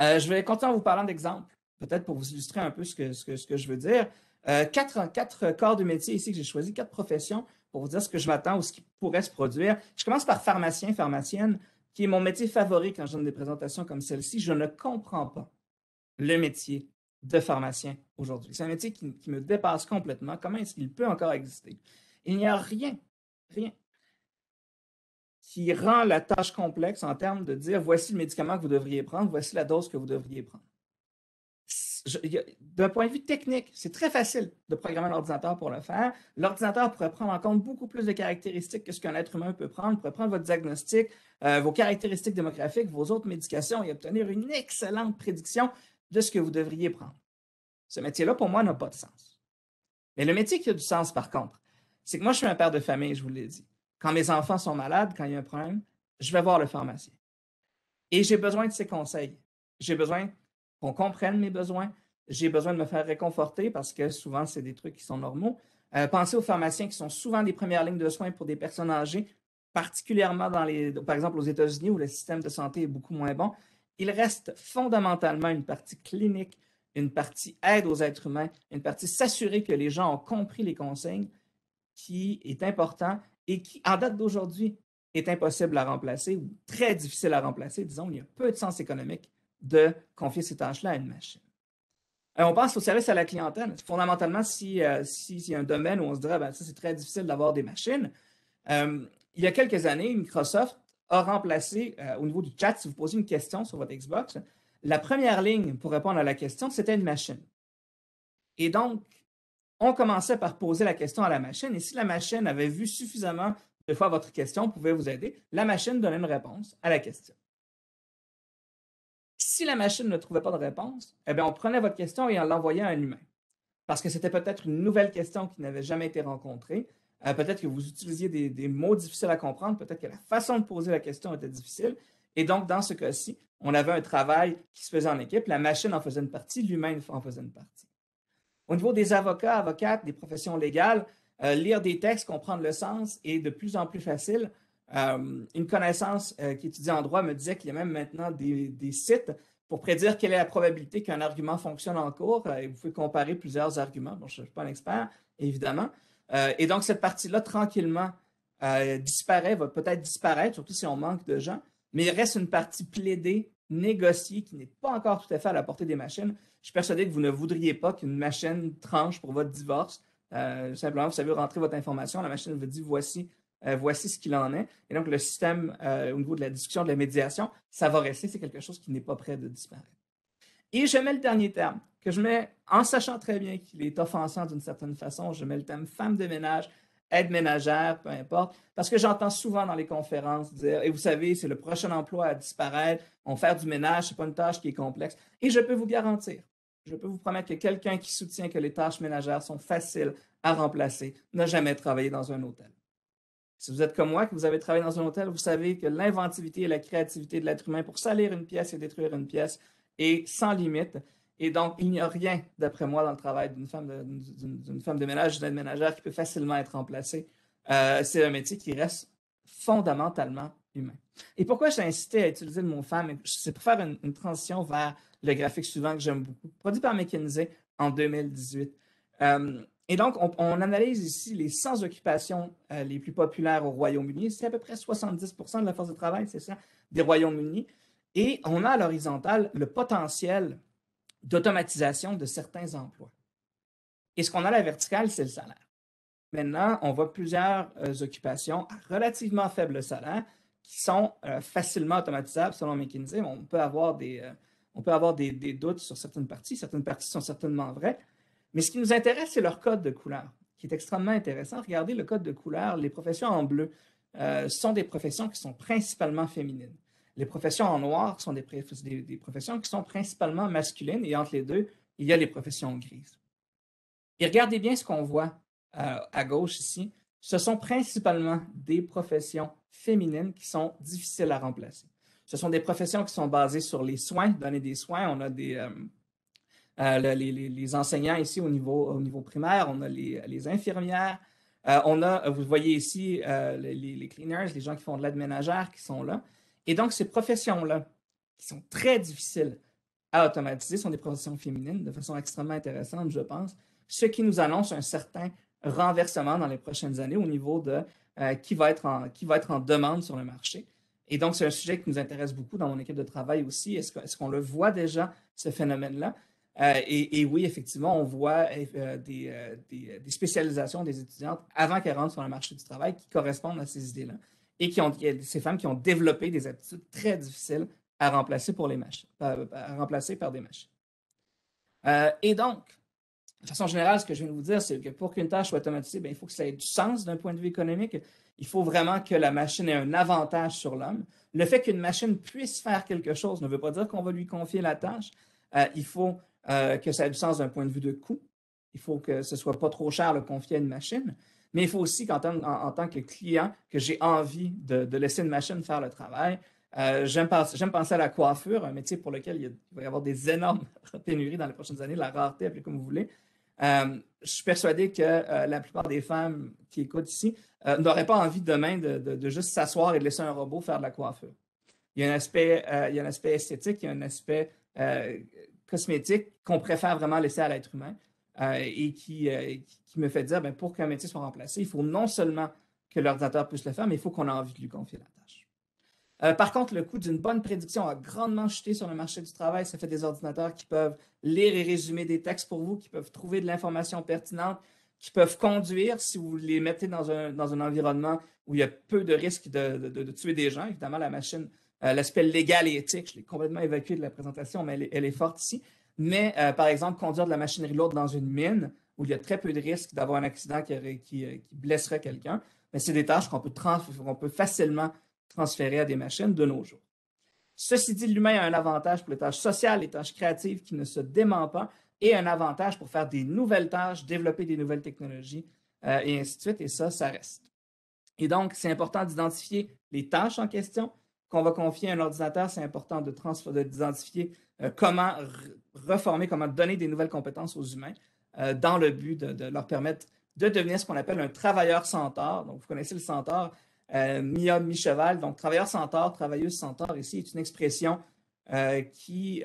Je vais continuer en vous parlant d'exemples, peut-être pour vous illustrer un peu ce que, je veux dire. Quatre, quatre, corps de métier ici que j'ai choisi, quatre professions pour vous dire ce que je m'attends ou ce qui pourrait se produire. Je commence par pharmacien, pharmacienne, qui est mon métier favori quand je donne des présentations comme celle-ci. Je ne comprends pas le métier de pharmacien aujourd'hui. C'est un métier qui, qui, me dépasse complètement. Comment est-ce qu'il peut encore exister? Il n'y a rien, rien qui rend la tâche complexe en termes de dire voici le médicament que vous devriez prendre, voici la dose que vous devriez prendre. D'un point de vue technique, c'est très facile de programmer un ordinateur pour le faire. L'ordinateur pourrait prendre en compte beaucoup plus de caractéristiques que ce qu'un être humain peut prendre. Il pourrait prendre votre diagnostic, euh, vos caractéristiques démographiques, vos autres médications et obtenir une excellente prédiction de ce que vous devriez prendre. Ce métier-là, pour moi, n'a pas de sens. Mais le métier qui a du sens, par contre, c'est que moi, je suis un père de famille, je vous l'ai dit. Quand mes enfants sont malades, quand il y a un problème, je vais voir le pharmacien. Et j'ai besoin de ses conseils. J'ai besoin qu'on comprenne mes besoins. J'ai besoin de me faire réconforter parce que souvent, c'est des trucs qui sont normaux. Euh, pensez aux pharmaciens qui sont souvent des premières lignes de soins pour des personnes âgées, particulièrement dans les, par exemple aux États-Unis où le système de santé est beaucoup moins bon. Il reste fondamentalement une partie clinique, une partie aide aux êtres humains, une partie s'assurer que les gens ont compris les consignes qui est important et qui, en date d'aujourd'hui, est impossible à remplacer ou très difficile à remplacer. Disons, il y a peu de sens économique de confier ces tâches-là à une machine. Euh, on pense au service à la clientèle. Fondamentalement, s'il euh, si, y a un domaine où on se dirait, ben, ça, c'est très difficile d'avoir des machines, euh, il y a quelques années, Microsoft a remplacé, au niveau du chat, si vous posez une question sur votre Xbox, la première ligne pour répondre à la question, c'était une machine. Et donc, on commençait par poser la question à la machine et si la machine avait vu suffisamment de fois votre question, pouvait vous aider, la machine donnait une réponse à la question. Si la machine ne trouvait pas de réponse, eh bien, on prenait votre question et on l'envoyait à un humain. Parce que c'était peut-être une nouvelle question qui n'avait jamais été rencontrée. Euh, peut-être que vous utilisiez des, mots difficiles à comprendre. Peut-être que la façon de poser la question était difficile. Et donc, dans ce cas-ci, on avait un travail qui se faisait en équipe. La machine en faisait une partie, l'humain en faisait une partie. Au niveau des avocats, avocates, des professions légales, euh, lire des textes, comprendre le sens est de plus en plus facile. Euh, une connaissance euh, qui étudie en droit me disait qu'il y a même maintenant des, sites pour prédire quelle est la probabilité qu'un argument fonctionne en cours. et vous pouvez comparer plusieurs arguments. Bon, je ne suis pas un expert, évidemment. et donc, cette partie-là, tranquillement, disparaît, va peut-être disparaître, surtout si on manque de gens. Mais il reste une partie plaidée, négociée, qui n'est pas encore tout à fait à la portée des machines. Je suis persuadé que vous ne voudriez pas qu'une machine tranche pour votre divorce. Euh, simplement, vous savez rentrer votre information, la machine vous dit voici, euh, voici ce qu'il en est. Et donc, le système, euh, au niveau de la discussion, de la médiation, ça va rester. C'est quelque chose qui n'est pas prêt de disparaître. Et je mets le dernier terme, que je mets en sachant très bien qu'il est offensant d'une certaine façon. Je mets le terme femme de ménage, aide ménagère, peu importe, parce que j'entends souvent dans les conférences dire, et vous savez, c'est le prochain emploi à disparaître, on fait du ménage, ce n'est pas une tâche qui est complexe. Et je peux vous garantir, je peux vous promettre que quelqu'un qui soutient que les tâches ménagères sont faciles à remplacer n'a jamais travaillé dans un hôtel. Si vous êtes comme moi, que vous avez travaillé dans un hôtel, vous savez que l'inventivité et la créativité de l'être humain pour salir une pièce et détruire une pièce est sans limite. Et donc, il n'y a rien, d'après moi, dans le travail d'une femme, de, femme de ménage, d'une ménagère qui peut facilement être remplacée. Euh, c'est un métier qui reste fondamentalement humain. Et pourquoi j'ai incité à utiliser le mot femme? C'est pour faire une, transition vers le graphique suivant que j'aime beaucoup, produit par McKinsey en 2018. Euh, et donc, on, analyse ici les 100 occupations euh, les plus populaires au Royaume-Uni. C'est à peu près 70% de la force de travail, c'est ça, des Royaumes-Unis. Et on a à l'horizontale le potentiel d'automatisation de certains emplois. Et ce qu'on a à la verticale, c'est le salaire. Maintenant, on voit plusieurs euh, occupations à relativement faible salaire qui sont euh, facilement automatisables selon McKinsey. On peut avoir, on peut avoir des, doutes sur certaines parties. Certaines parties sont certainement vraies. Mais ce qui nous intéresse, c'est leur code de couleur, qui est extrêmement intéressant. Regardez le code de couleur. Les professions en bleu sont des professions qui sont principalement féminines. Les professions en noir sont des, des professions qui sont principalement masculines. Et entre les deux, il y a les professions grises. Et regardez bien ce qu'on voit euh, à gauche ici, ce sont principalement des professions féminines qui sont difficiles à remplacer. Ce sont des professions qui sont basées sur les soins, donner des soins. On a des, euh, euh, les, enseignants ici au niveau, au niveau primaire, on a les, infirmières, on a, vous voyez ici, les, cleaners, les gens qui font de l'aide ménagère qui sont là. Et donc, ces professions-là, qui sont très difficiles à automatiser, sont des professions féminines de façon extrêmement intéressante, je pense, ce qui nous annonce un certain renversement dans les prochaines années au niveau de euh, qui, va être en, qui va être en demande sur le marché. Et donc, c'est un sujet qui nous intéresse beaucoup dans mon équipe de travail aussi. Est-ce qu'on le voit déjà, ce phénomène-là? Euh, et, oui, effectivement, on voit euh, des, des, spécialisations des étudiantes avant qu'elles rentrent sur le marché du travail qui correspondent à ces idées-là et qui ont ces femmes qui ont développé des aptitudes très difficiles à remplacer, pour les machines, à remplacer par des machines. et donc, de façon générale, ce que je viens de vous dire, c'est que pour qu'une tâche soit automatisée, ben, il faut que ça ait du sens d'un point de vue économique. Il faut vraiment que la machine ait un avantage sur l'homme. Le fait qu'une machine puisse faire quelque chose ne veut pas dire qu'on va lui confier la tâche. Euh, il faut euh, que ça ait du sens d'un point de vue de coût. Il faut que ce ne soit pas trop cher de confier à une machine. Mais il faut aussi qu'en en, tant que client, que j'ai envie de, laisser une machine faire le travail. Euh, j'aime, penser, à la coiffure, un métier pour lequel il, va y avoir des énormes pénuries dans les prochaines années, la rareté, appelez comme vous voulez. Euh, je suis persuadé que la plupart des femmes qui écoutent ici n'auraient pas envie demain de, juste s'asseoir et de laisser un robot faire de la coiffure. Il y a un aspect, il y a un aspect esthétique, il y a un aspect cosmétique qu'on préfère vraiment laisser à l'être humain et qui, qui, me fait dire, ben, pour qu'un métier soit remplacé, il faut non seulement que l'ordinateur puisse le faire, mais il faut qu'on ait envie de lui confier la tâche. Euh, par contre, le coût d'une bonne prédiction a grandement chuté sur le marché du travail. Ça fait des ordinateurs qui peuvent lire et résumer des textes pour vous, qui peuvent trouver de l'information pertinente, qui peuvent conduire si vous les mettez dans un, dans un environnement où il y a peu de risques de, tuer des gens. Évidemment, la machine, euh, l'aspect légal et éthique, je l'ai complètement évacué de la présentation, mais elle est, forte ici. Mais, euh, par exemple, conduire de la machinerie lourde dans une mine où il y a très peu de risques d'avoir un accident qui, qui, blesserait quelqu'un, mais c'est des tâches qu'on peut, facilement transférés à des machines de nos jours. Ceci dit, l'humain a un avantage pour les tâches sociales, les tâches créatives qui ne se dément pas, et un avantage pour faire des nouvelles tâches, développer des nouvelles technologies, euh, et ainsi de suite, et ça, ça reste. Et donc, c'est important d'identifier les tâches en question qu'on va confier à un ordinateur. C'est important d'identifier euh, comment reformer, comment donner des nouvelles compétences aux humains euh, dans le but de, de, leur permettre de devenir ce qu'on appelle un travailleur centaure. Donc, vous connaissez le centaure, euh, mi-homme, mi-cheval. Donc, travailleur centaure, travailleuse centaure, ici, est une expression qui,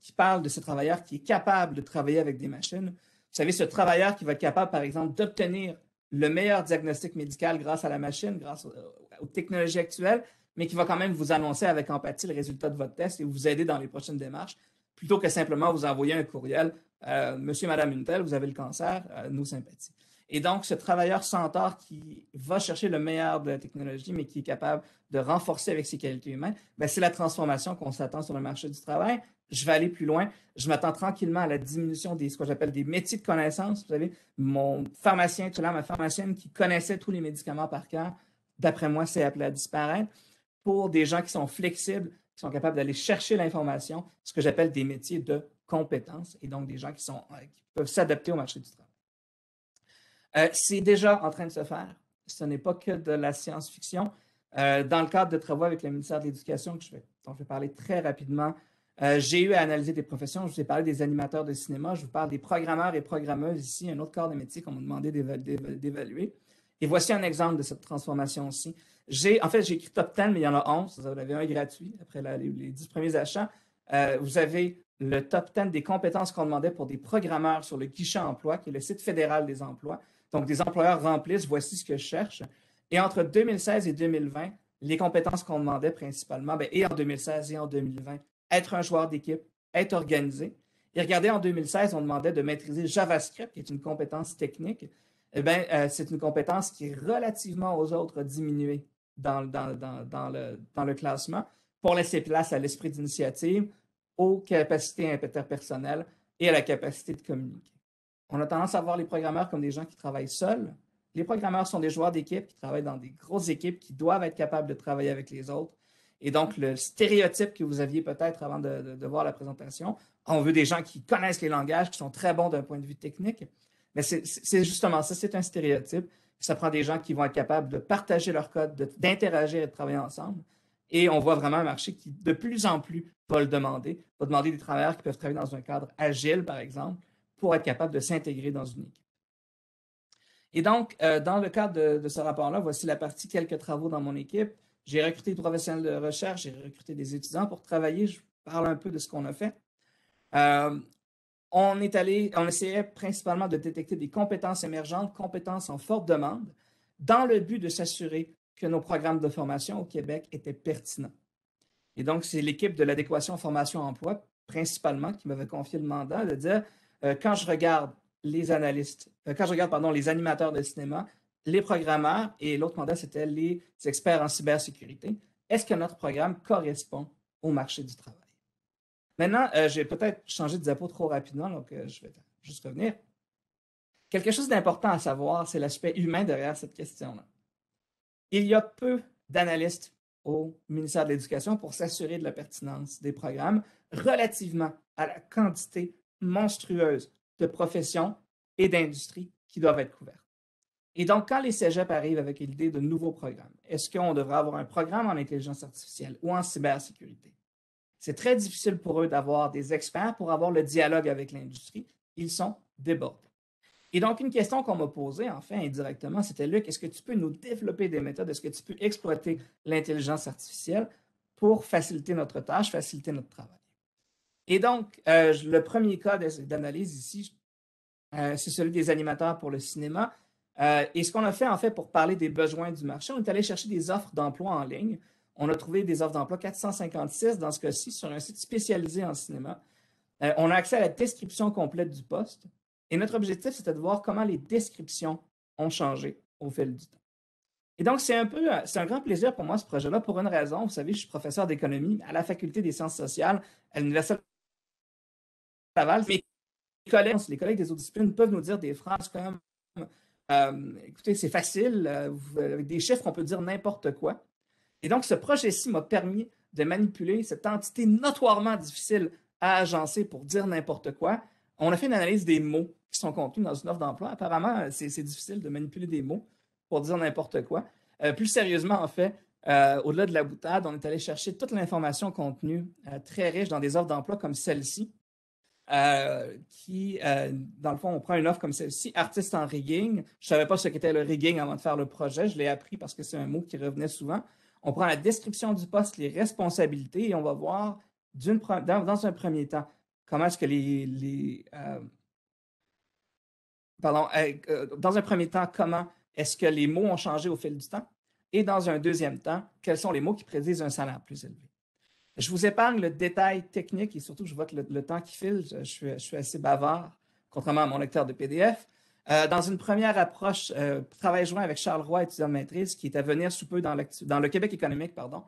qui parle de ce travailleur qui est capable de travailler avec des machines. Vous savez, ce travailleur qui va être capable, par exemple, d'obtenir le meilleur diagnostic médical grâce à la machine, grâce aux, technologies actuelles, mais qui va quand même vous annoncer avec empathie le résultat de votre test et vous aider dans les prochaines démarches, plutôt que simplement vous envoyer un courriel Monsieur, Madame Untel, vous avez le cancer, nos sympathies. Et donc, ce travailleur centaure qui va chercher le meilleur de la technologie, mais qui est capable de renforcer avec ses qualités humaines, ben, c'est la transformation qu'on s'attend sur le marché du travail. Je vais aller plus loin. Je m'attends tranquillement à la diminution des ce que j'appelle des métiers de connaissance. Vous savez, mon pharmacien, tout là, ma pharmacienne qui connaissait tous les médicaments par cœur, d'après moi, c'est appelé à disparaître pour des gens qui sont flexibles, qui sont capables d'aller chercher l'information, ce que j'appelle des métiers de compétences, et donc des gens qui, sont, euh, qui peuvent s'adapter au marché du travail. Euh, c'est déjà en train de se faire. Ce n'est pas que de la science-fiction. Euh, dans le cadre de travaux avec le ministère de l'Éducation, dont je vais parler très rapidement, j'ai eu à analyser des professions. Je vous ai parlé des animateurs de cinéma. Je vous parle des programmeurs et programmeuses ici, un autre corps de métier qu'on m'a demandé d'évaluer. Et voici un exemple de cette transformation-ci. En fait, j'ai écrit top 10, mais il y en a 11. Vous avez un gratuit après les, les 10 premiers achats. vous avez le top 10 des compétences qu'on demandait pour des programmeurs sur le guichet emploi, qui est le site fédéral des emplois. Donc, des employeurs remplissent, voici ce que je cherche. Et entre 2016 et 2020, les compétences qu'on demandait principalement, ben, et en 2016 et en 2020, être un joueur d'équipe, être organisé. Et regardez, en 2016, on demandait de maîtriser JavaScript, qui est une compétence technique. Eh euh, c'est une compétence qui, relativement aux autres, a diminué dans, le, dans le classement pour laisser place à l'esprit d'initiative, aux capacités interpersonnelles et à la capacité de communiquer. On a tendance à voir les programmeurs comme des gens qui travaillent seuls. Les programmeurs sont des joueurs d'équipe qui travaillent dans des grosses équipes qui doivent être capables de travailler avec les autres. Et donc, le stéréotype que vous aviez peut-être avant de, voir la présentation, on veut des gens qui connaissent les langages, qui sont très bons d'un point de vue technique. Mais c'est justement ça, c'est un stéréotype. Ça prend des gens qui vont être capables de partager leur code, d'interagir et de travailler ensemble. Et on voit vraiment un marché qui, de plus en plus, va le demander, va demander des travailleurs qui peuvent travailler dans un cadre agile, par exemple, pour être capable de s'intégrer dans une équipe. Et donc, euh, dans le cadre de, ce rapport-là, voici la partie quelques travaux dans mon équipe. J'ai recruté des professionnels de recherche, j'ai recruté des étudiants pour travailler. Je parle un peu de ce qu'on a fait. Euh, on essayait principalement de détecter des compétences émergentes, compétences en forte demande, dans le but de s'assurer que nos programmes de formation au Québec étaient pertinents. Et donc, c'est l'équipe de l'adéquation formation-emploi, principalement, qui m'avait confié le mandat de dire, euh, quand je regarde les analystes, euh, quand je regarde, pardon, les animateurs de cinéma, les programmeurs, et l'autre mandat, c'était les experts en cybersécurité, est-ce que notre programme correspond au marché du travail? Maintenant, euh, j'ai peut-être changé de diapo trop rapidement, donc je vais juste revenir. Quelque chose d'important à savoir, c'est l'aspect humain derrière cette question-là. Il y a peu d'analystes au ministère de l'Éducation pour s'assurer de la pertinence des programmes relativement à la quantité monstrueuse de professions et d'industries qui doivent être couvertes. Et donc, quand les cégeps arrivent avec l'idée de nouveaux programmes, est-ce qu'on devrait avoir un programme en intelligence artificielle ou en cybersécurité? C'est très difficile pour eux d'avoir des experts pour avoir le dialogue avec l'industrie. Ils sont débordés. Et donc, une question qu'on m'a posée, enfin, indirectement, c'était Luc, est-ce que tu peux nous développer des méthodes? Est-ce que tu peux exploiter l'intelligence artificielle pour faciliter notre tâche, faciliter notre travail? Et donc, euh, le premier cas d'analyse ici, euh, c'est celui des animateurs pour le cinéma. Euh, et ce qu'on a fait, en fait, pour parler des besoins du marché, on est allé chercher des offres d'emploi en ligne. On a trouvé des offres d'emploi 456 dans ce cas-ci sur un site spécialisé en cinéma. on a accès à la description complète du poste. Et notre objectif, c'était de voir comment les descriptions ont changé au fil du temps. Et donc, c'est un peu, euh, c'est un grand plaisir pour moi, ce projet-là, pour une raison. Vous savez, je suis professeur d'économie à la Faculté des sciences sociales à l'Université de Laval. Mes collègues, les collègues des autres disciplines peuvent nous dire des phrases comme euh, écoutez, c'est facile, euh, avec des chiffres, on peut dire n'importe quoi. Et donc, ce projet-ci m'a permis de manipuler cette entité notoirement difficile à agencer pour dire n'importe quoi on a fait une analyse des mots qui sont contenus dans une offre d'emploi. Apparemment, c'est difficile de manipuler des mots pour dire n'importe quoi. Euh, plus sérieusement, en fait, euh, au-delà de la boutade, on est allé chercher toute l'information contenue euh, très riche dans des offres d'emploi comme celle-ci, qui, dans le fond, on prend une offre comme celle-ci, artiste en rigging. Je ne savais pas ce qu'était le rigging avant de faire le projet. Je l'ai appris parce que c'est un mot qui revenait souvent. On prend la description du poste, les responsabilités, et on va voir dans un premier temps comment est-ce que les, mots ont changé au fil du temps? Et dans un deuxième temps, quels sont les mots qui prédisent un salaire plus élevé? Je vous épargne le détail technique et surtout, je vois que le, temps qui file, je, suis, assez bavard, contrairement à mon lecteur de PDF. Dans une première approche, travail joint avec Charles Roy, étudiant de maîtrise, qui est à venir sous peu dans, dans le Québec économique, pardon,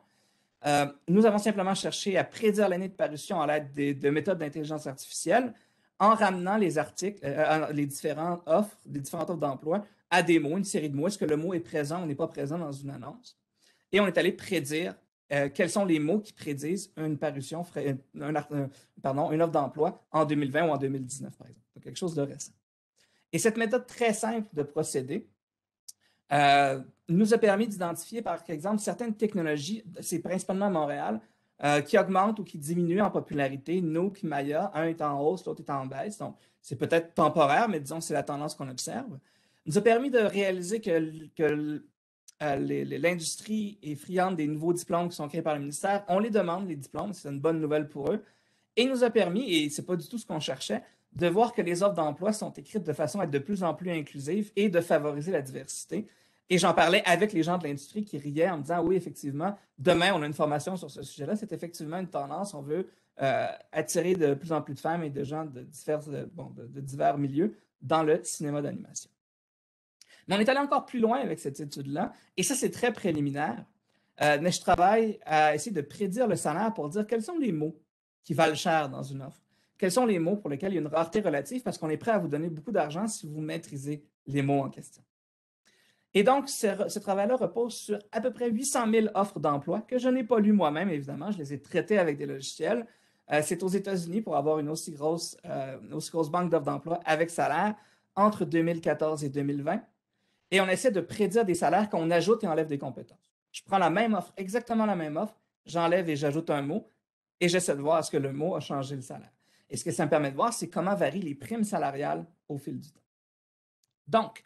euh, nous avons simplement cherché à prédire l'année de parution à l'aide de, méthodes d'intelligence artificielle en ramenant les articles, euh, les différentes offres, les différentes offres d'emploi à des mots, une série de mots. Est-ce que le mot est présent ou n'est pas présent dans une annonce? Et on est allé prédire euh, quels sont les mots qui prédisent une parution, pardon, une offre d'emploi en 2020 ou en 2019, par exemple. quelque chose de récent. Et cette méthode très simple de procéder euh, nous a permis d'identifier, par exemple, certaines technologies, c'est principalement à Montréal, euh, qui augmentent ou qui diminuent en popularité. Nook, Maya, un est en hausse, l'autre est en baisse. Donc, c'est peut-être temporaire, mais disons, c'est la tendance qu'on observe. nous a permis de réaliser que, que euh, l'industrie est friande des nouveaux diplômes qui sont créés par le ministère. On les demande, les diplômes, c'est une bonne nouvelle pour eux. Et nous a permis, et ce n'est pas du tout ce qu'on cherchait, de voir que les offres d'emploi sont écrites de façon à être de plus en plus inclusives et de favoriser la diversité. Et j'en parlais avec les gens de l'industrie qui riaient en me disant oui, effectivement, demain, on a une formation sur ce sujet-là. C'est effectivement une tendance. On veut attirer de plus en plus de femmes et de gens de divers, bon, de divers milieux dans le cinéma d'animation. Mais on est allé encore plus loin avec cette étude-là, et ça, c'est très préliminaire. Euh, mais je travaille à essayer de prédire le salaire pour dire quels sont les mots qui valent cher dans une offre. Quels sont les mots pour lesquels il y a une rareté relative? Parce qu'on est prêt à vous donner beaucoup d'argent si vous maîtrisez les mots en question. Et donc, ce, travail-là repose sur à peu près 800 000 offres d'emploi que je n'ai pas lues moi-même, évidemment. Je les ai traitées avec des logiciels. Euh, c'est aux États-Unis pour avoir une aussi grosse, euh, une aussi grosse banque d'offres d'emploi avec salaire entre 2014 et 2020 et on essaie de prédire des salaires qu'on ajoute et enlève des compétences. Je prends la même offre, exactement la même offre, j'enlève et j'ajoute un mot et j'essaie de voir est-ce que le mot a changé le salaire. Et ce que ça me permet de voir, c'est comment varient les primes salariales au fil du temps. Donc,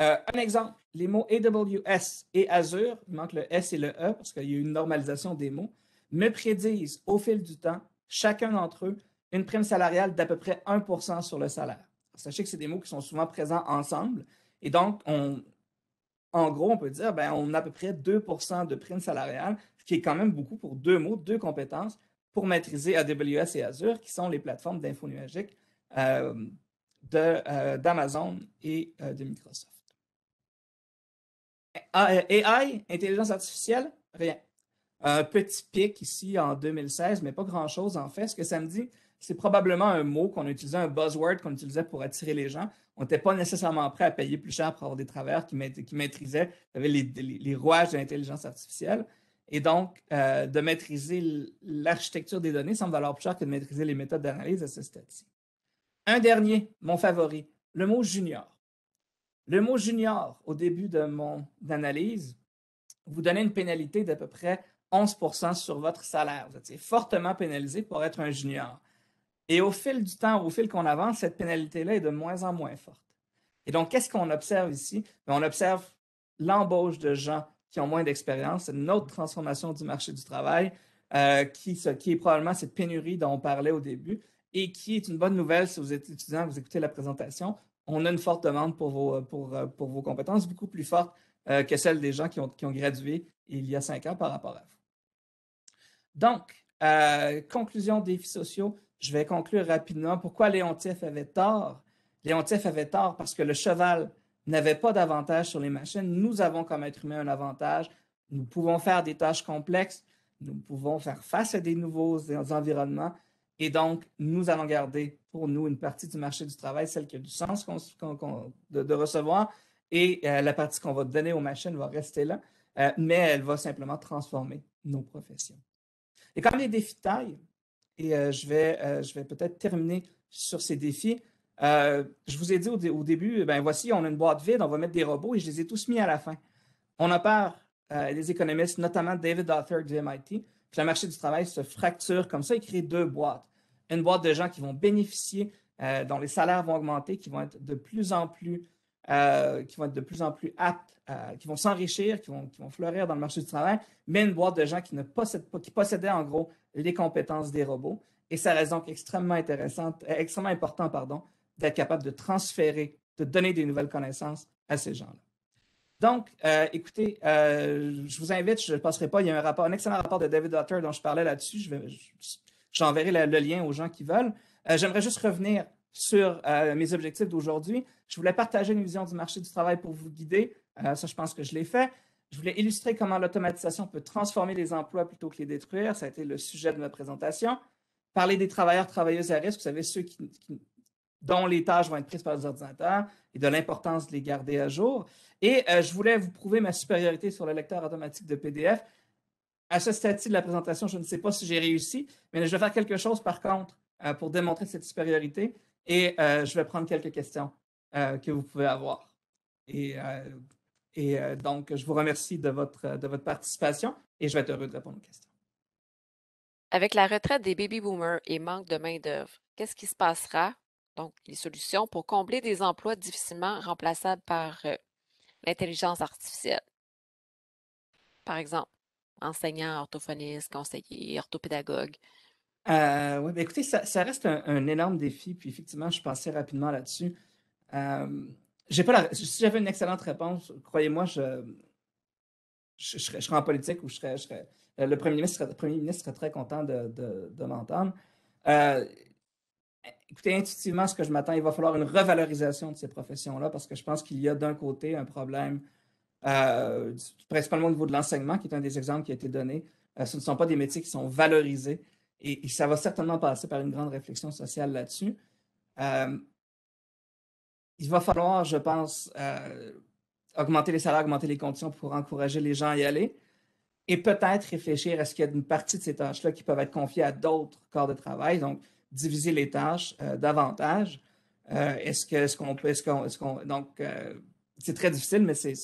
euh, un exemple, les mots AWS et Azure, il manque le S et le E parce qu'il y a une normalisation des mots, me prédisent au fil du temps, chacun d'entre eux, une prime salariale d'à peu près 1% sur le salaire. Sachez que c'est des mots qui sont souvent présents ensemble et donc, en gros, on peut dire, ben, on a à peu près 2% de prime salariale, ce qui est quand même beaucoup pour deux mots, deux compétences pour maîtriser AWS et Azure, qui sont les plateformes d'info nuagique euh, euh, d'Amazon et euh, de Microsoft. AI, intelligence artificielle, rien. Un petit pic ici en 2016, mais pas grand-chose en fait. Ce que ça me dit, c'est probablement un mot qu'on utilisait, un buzzword qu'on utilisait pour attirer les gens. On n'était pas nécessairement prêt à payer plus cher pour avoir des travailleurs qui, maîtrisaient les, rouages de l'intelligence artificielle. Et donc, euh, de maîtriser l'architecture des données semble valoir plus cher que de maîtriser les méthodes d'analyse à ce stade-ci. Un dernier, mon favori, le mot junior. Le mot junior, au début de mon analyse, vous donnait une pénalité d'à peu près 11% sur votre salaire. Vous étiez fortement pénalisé pour être un junior. Et au fil du temps, au fil qu'on avance, cette pénalité-là est de moins en moins forte. Et donc, qu'est-ce qu'on observe ici? Ben, on observe l'embauche de gens qui ont moins d'expérience. C'est une autre transformation du marché du travail euh, qui, est probablement cette pénurie dont on parlait au début et qui est une bonne nouvelle si vous êtes étudiant, vous écoutez la présentation. On a une forte demande pour vos, vos compétences, beaucoup plus forte euh, que celle des gens qui ont, gradué il y a cinq ans par rapport à vous. Donc, euh, conclusion défis sociaux. Je vais conclure rapidement pourquoi Léontif avait tort? Léontif avait tort parce que le cheval n'avait pas d'avantage sur les machines. Nous avons comme être humain un avantage. Nous pouvons faire des tâches complexes. Nous pouvons faire face à des nouveaux environnements. Et donc, nous allons garder pour nous une partie du marché du travail, celle qui a du sens de, recevoir. Et euh, la partie qu'on va donner aux machines va rester là, euh, mais elle va simplement transformer nos professions. Et comme les défis de taille, et je vais, euh, je vais peut-être terminer sur ces défis. Euh, je vous ai dit au, début, ben voici, on a une boîte vide, on va mettre des robots et je les ai tous mis à la fin. On a peur, les économistes, notamment David Arthur du MIT, que le marché du travail se fracture comme ça et crée deux boîtes. Une boîte de gens qui vont bénéficier, dont les salaires vont augmenter, qui vont être de plus en plus, qui vont être de plus en plus aptes, qui vont s'enrichir, qui vont, fleurir dans le marché du travail, mais une boîte de gens qui ne possèdent pas, qui possédaient en gros les compétences des robots. Et ça reste donc extrêmement intéressante, euh, extrêmement important, pardon, d'être capable de transférer, de donner des nouvelles connaissances à ces gens-là. Donc, euh, écoutez, euh, je vous invite, je ne passerai pas, il y a un rapport, un excellent rapport de David Otter dont je parlais là-dessus. Je j'enverrai le, lien aux gens qui veulent. J'aimerais juste revenir sur mes objectifs d'aujourd'hui. Je voulais partager une vision du marché du travail pour vous guider. ça, je pense que je l'ai fait. Je voulais illustrer comment l'automatisation peut transformer les emplois plutôt que les détruire. Ça a été le sujet de ma présentation. Parler des travailleurs, travailleuses à risque, vous savez, ceux dont les tâches vont être prises par les ordinateurs et de l'importance de les garder à jour. Et euh, je voulais vous prouver ma supériorité sur le lecteur automatique de PDF. À ce stade de la présentation, je ne sais pas si j'ai réussi, mais je vais faire quelque chose par contre euh, pour démontrer cette supériorité et euh, je vais prendre quelques questions que vous pouvez avoir. Et et donc, je vous remercie de votre, de votre participation et je vais être heureux de répondre aux questions. Avec la retraite des baby boomers et manque de main-d'œuvre, qu'est-ce qui se passera? Donc, les solutions pour combler des emplois difficilement remplaçables par euh, l'intelligence artificielle. Par exemple, enseignant, orthophoniste, conseiller, orthopédagogue. Euh, oui, ben écoutez, ça, reste un, énorme défi, puis effectivement, je pensais rapidement là-dessus. Euh, pas si j'avais une excellente réponse, croyez-moi, je, je, serais, en politique ou je serais, le, premier ministre, le premier ministre serait très content de, m'entendre. Écoutez, intuitivement, ce que je m'attends, il va falloir une revalorisation de ces professions-là parce que je pense qu'il y a d'un côté un problème, principalement au niveau de l'enseignement, qui est un des exemples qui a été donné. ce ne sont pas des métiers qui sont valorisés et, ça va certainement passer par une grande réflexion sociale là-dessus. il va falloir, je pense, augmenter les salaires, augmenter les conditions pour encourager les gens à y aller. Et peut-être réfléchir à ce qu'il y a une partie de ces tâches-là qui peuvent être confiées à d'autres corps de travail. Donc, diviser les tâches euh, davantage. Euh, est-ce que ce qu'on peut, qu'on, donc euh, c'est très difficile, mais c'est,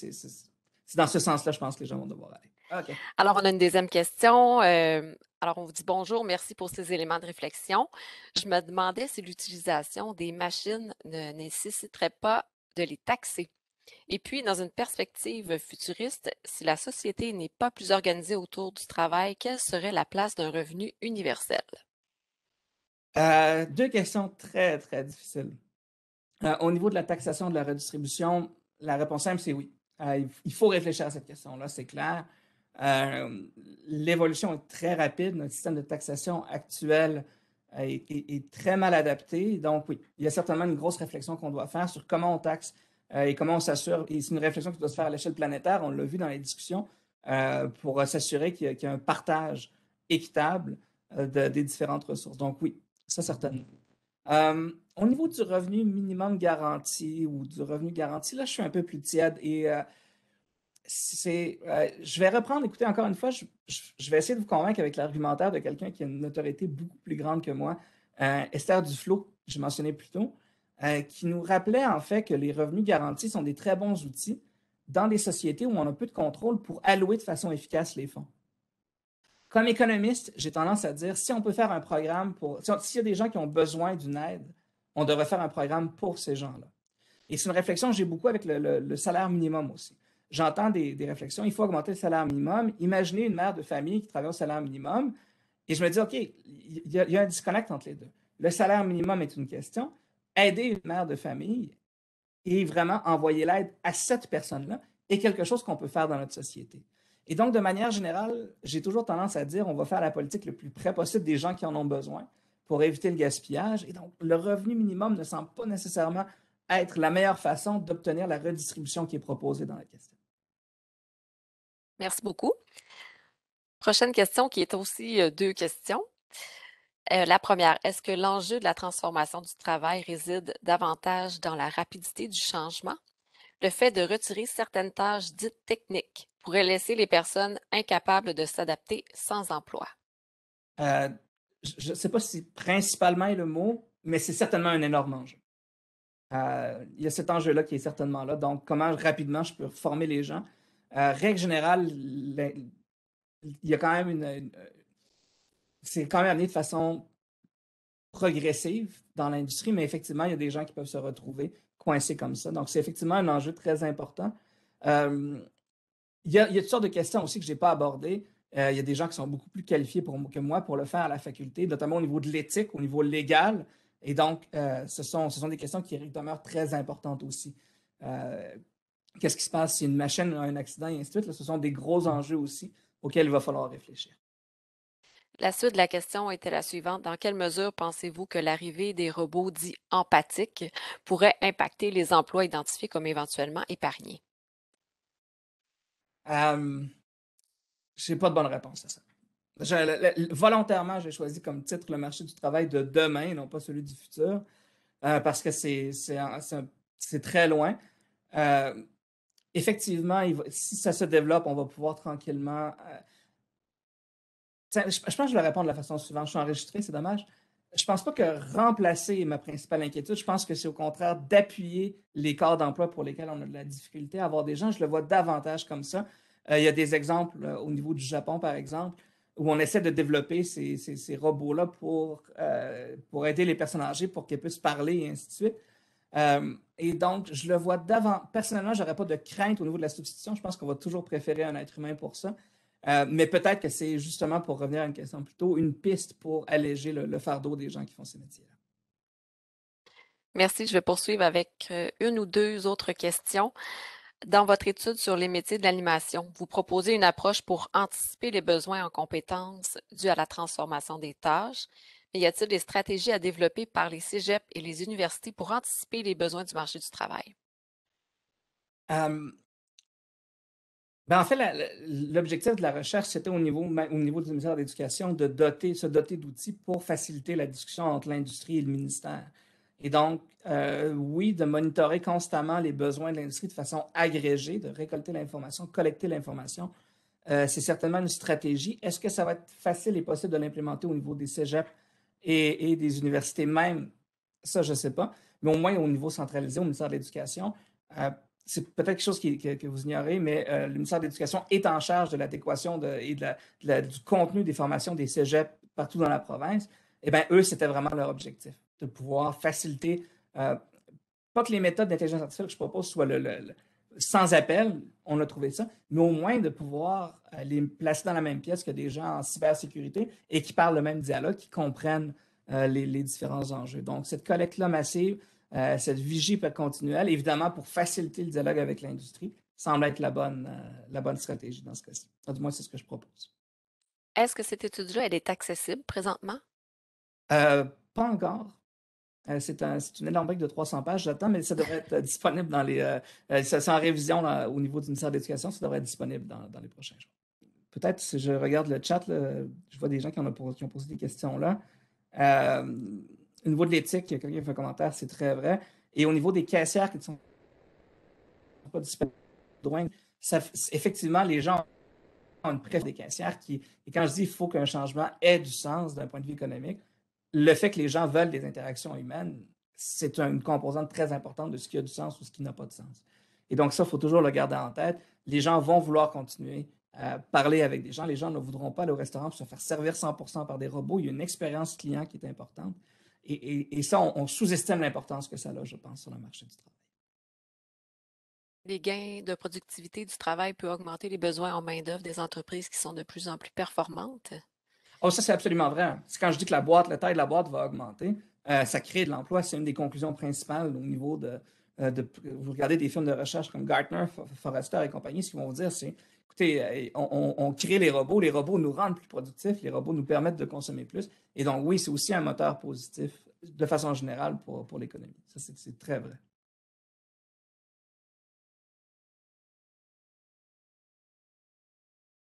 dans ce sens-là, je pense que les gens vont devoir aller. Alors, on a une deuxième question. alors, on vous dit bonjour, merci pour ces éléments de réflexion. Je me demandais si l'utilisation des machines ne nécessiterait pas de les taxer. Et puis, dans une perspective futuriste, si la société n'est pas plus organisée autour du travail, quelle serait la place d'un revenu universel? Euh, deux questions très, très difficiles. Euh, au niveau de la taxation de la redistribution, la réponse simple, c'est oui. Euh, il faut réfléchir à cette question-là, c'est clair. L'évolution est très rapide. Notre système de taxation actuel est, très mal adapté. Donc, oui, il y a certainement une grosse réflexion qu'on doit faire sur comment on taxe et comment on s'assure. Et c'est une réflexion qui doit se faire à l'échelle planétaire. On l'a vu dans les discussions pour s'assurer qu'il y, a un partage équitable des différentes ressources. Donc, oui, ça, certainement. Euh, au niveau du revenu minimum garanti ou du revenu garanti, là, je suis un peu plus tiède et euh, euh, je vais reprendre, écoutez, encore une fois, je, vais essayer de vous convaincre avec l'argumentaire de quelqu'un qui a une autorité beaucoup plus grande que moi, Esther Duflo, que j'ai mentionné plus tôt, qui nous rappelait en fait que les revenus garantis sont des très bons outils dans des sociétés où on a peu de contrôle pour allouer de façon efficace les fonds. Comme économiste, j'ai tendance à dire si on peut faire un programme pour. S'il y a des gens qui ont besoin d'une aide, on devrait faire un programme pour ces gens-là. Et c'est une réflexion que j'ai beaucoup avec le, salaire minimum aussi. J'entends des, réflexions, il faut augmenter le salaire minimum. Imaginez une mère de famille qui travaille au salaire minimum. Et je me dis, OK, il y, a, un disconnect entre les deux. Le salaire minimum est une question. Aider une mère de famille et vraiment envoyer l'aide à cette personne-là est quelque chose qu'on peut faire dans notre société. Et donc, de manière générale, j'ai toujours tendance à dire on va faire la politique le plus près possible des gens qui en ont besoin pour éviter le gaspillage. Et donc, le revenu minimum ne semble pas nécessairement être la meilleure façon d'obtenir la redistribution qui est proposée dans la question. Merci beaucoup. Prochaine question qui est aussi euh, deux questions. Euh, la première, est-ce que l'enjeu de la transformation du travail réside davantage dans la rapidité du changement, le fait de retirer certaines tâches dites techniques pourrait laisser les personnes incapables de s'adapter sans emploi? Euh, je ne sais pas si principalement le mot, mais c'est certainement un énorme enjeu. Euh, il y a cet enjeu-là qui est certainement là. Donc, comment rapidement je peux former les gens? Euh, règle générale, il y a quand même une. c'est quand même amené de façon progressive dans l'industrie, mais effectivement, il y a des gens qui peuvent se retrouver coincés comme ça. Donc, c'est effectivement un enjeu très important. Il y, a, toutes sortes de questions aussi que je n'ai pas abordées. Euh, il y a des gens qui sont beaucoup plus qualifiés pour, que moi pour le faire à la faculté, notamment au niveau de l'éthique, au niveau légal. Et donc, euh, ce, sont, ce sont des questions qui demeurent très importantes aussi. Euh, qu'est-ce qui se passe si une machine a un accident et ainsi de suite? ce sont des gros enjeux aussi auxquels il va falloir réfléchir. La suite de la question était la suivante. Dans quelle mesure pensez-vous que l'arrivée des robots dits empathiques pourrait impacter les emplois identifiés comme éventuellement épargnés? Euh, je n'ai pas de bonne réponse à ça. volontairement, j'ai choisi comme titre le marché du travail de demain, non pas celui du futur, euh, parce que c'est très loin. Euh, effectivement, si ça se développe, on va pouvoir tranquillement. Je, pense que je vais répondre de la façon suivante. Je suis enregistré, c'est dommage. Je pense pas que remplacer est ma principale inquiétude. Je pense que c'est au contraire d'appuyer les corps d'emploi pour lesquels on a de la difficulté à avoir des gens. Je le vois davantage comme ça. Euh, il y a des exemples euh, au niveau du Japon, par exemple, où on essaie de développer ces, robots-là pour, euh, pour aider les personnes âgées pour qu'elles puissent parler et ainsi de suite. et donc, je le vois davantage. Personnellement, je n'aurais pas de crainte au niveau de la substitution. Je pense qu'on va toujours préférer un être humain pour ça. Euh, mais peut-être que c'est justement, pour revenir à une question plus tôt, une piste pour alléger le, fardeau des gens qui font ces métiers-là. Merci. Je vais poursuivre avec euh, une ou deux autres questions. Dans votre étude sur les métiers de l'animation, vous proposez une approche pour anticiper les besoins en compétences dus à la transformation des tâches. y a-t-il des stratégies à développer par les cégeps et les universités pour anticiper les besoins du marché du travail? Ben, en fait, l'objectif de la recherche, c'était au niveau, au niveau du ministère de l'Éducation de doter, se doter d'outils pour faciliter la discussion entre l'industrie et le ministère. Et donc, euh, oui, de monitorer constamment les besoins de l'industrie de façon agrégée, de récolter l'information, collecter l'information, euh, c'est certainement une stratégie. Est-ce que ça va être facile et possible de l'implémenter au niveau des cégeps et, des universités même? Ça, je ne sais pas. Mais au moins au niveau centralisé, au ministère de l'Éducation, euh, c'est peut-être quelque chose que, vous ignorez, mais le ministère de l'Éducation est en charge de l'adéquation et du contenu des formations des cégeps partout dans la province. Eh bien, eux, c'était vraiment leur objectif de pouvoir faciliter, euh, pas que les méthodes d'intelligence artificielle que je propose soient le, sans appel, on a trouvé ça, mais au moins de pouvoir euh, les placer dans la même pièce que des gens en cybersécurité et qui parlent le même dialogue, qui comprennent euh, les, différents enjeux. Donc, cette collecte-là massive, cette vigie continuelle, évidemment, pour faciliter le dialogue avec l'industrie, semble être la bonne, la bonne stratégie dans ce cas-ci. Du moins, c'est ce que je propose. Est-ce que cette étude-là, elle est accessible présentement? pas encore. Euh, c'est une énorme brique de 300 pages, j'attends, mais ça devrait être disponible dans les. Euh, euh, c'est en révision au niveau du ministère de l'Éducation, ça devrait être disponible dans, les prochains jours. Peut-être si je regarde le chat, je vois des gens qui, ont posé des questions là. Au niveau de l'éthique, quelqu'un qui fait un commentaire, c'est très vrai. Et au niveau des caissières qui ne sont pas disponibles, effectivement, les gens ont une préférence des caissières qui. Et quand je dis qu'il faut qu'un changement ait du sens d'un point de vue économique, le fait que les gens veulent des interactions humaines, c'est une composante très importante de ce qui a du sens ou ce qui n'a pas de sens. Et donc, ça, il faut toujours le garder en tête. Les gens vont vouloir continuer à parler avec des gens. Les gens ne voudront pas aller au restaurant pour se faire servir 100 par des robots. Il y a une expérience client qui est importante. Et, ça, on, sous-estime l'importance que ça a, je pense, sur le marché du travail. Les gains de productivité du travail peuvent augmenter les besoins en main-d'œuvre des entreprises qui sont de plus en plus performantes. Oh, ça, c'est absolument vrai. Quand je dis que la boîte, la taille de la boîte va augmenter, euh, ça crée de l'emploi. C'est une des conclusions principales au niveau de, euh, Vous regardez des films de recherche comme Gartner, Forrester et compagnie, ce qu'ils vont vous dire, c'est euh, on, crée les robots, les robots nous rendent plus productifs, les robots nous permettent de consommer plus. Et donc, oui, c'est aussi un moteur positif de façon générale pour, pour l'économie. Ça, c'est très vrai.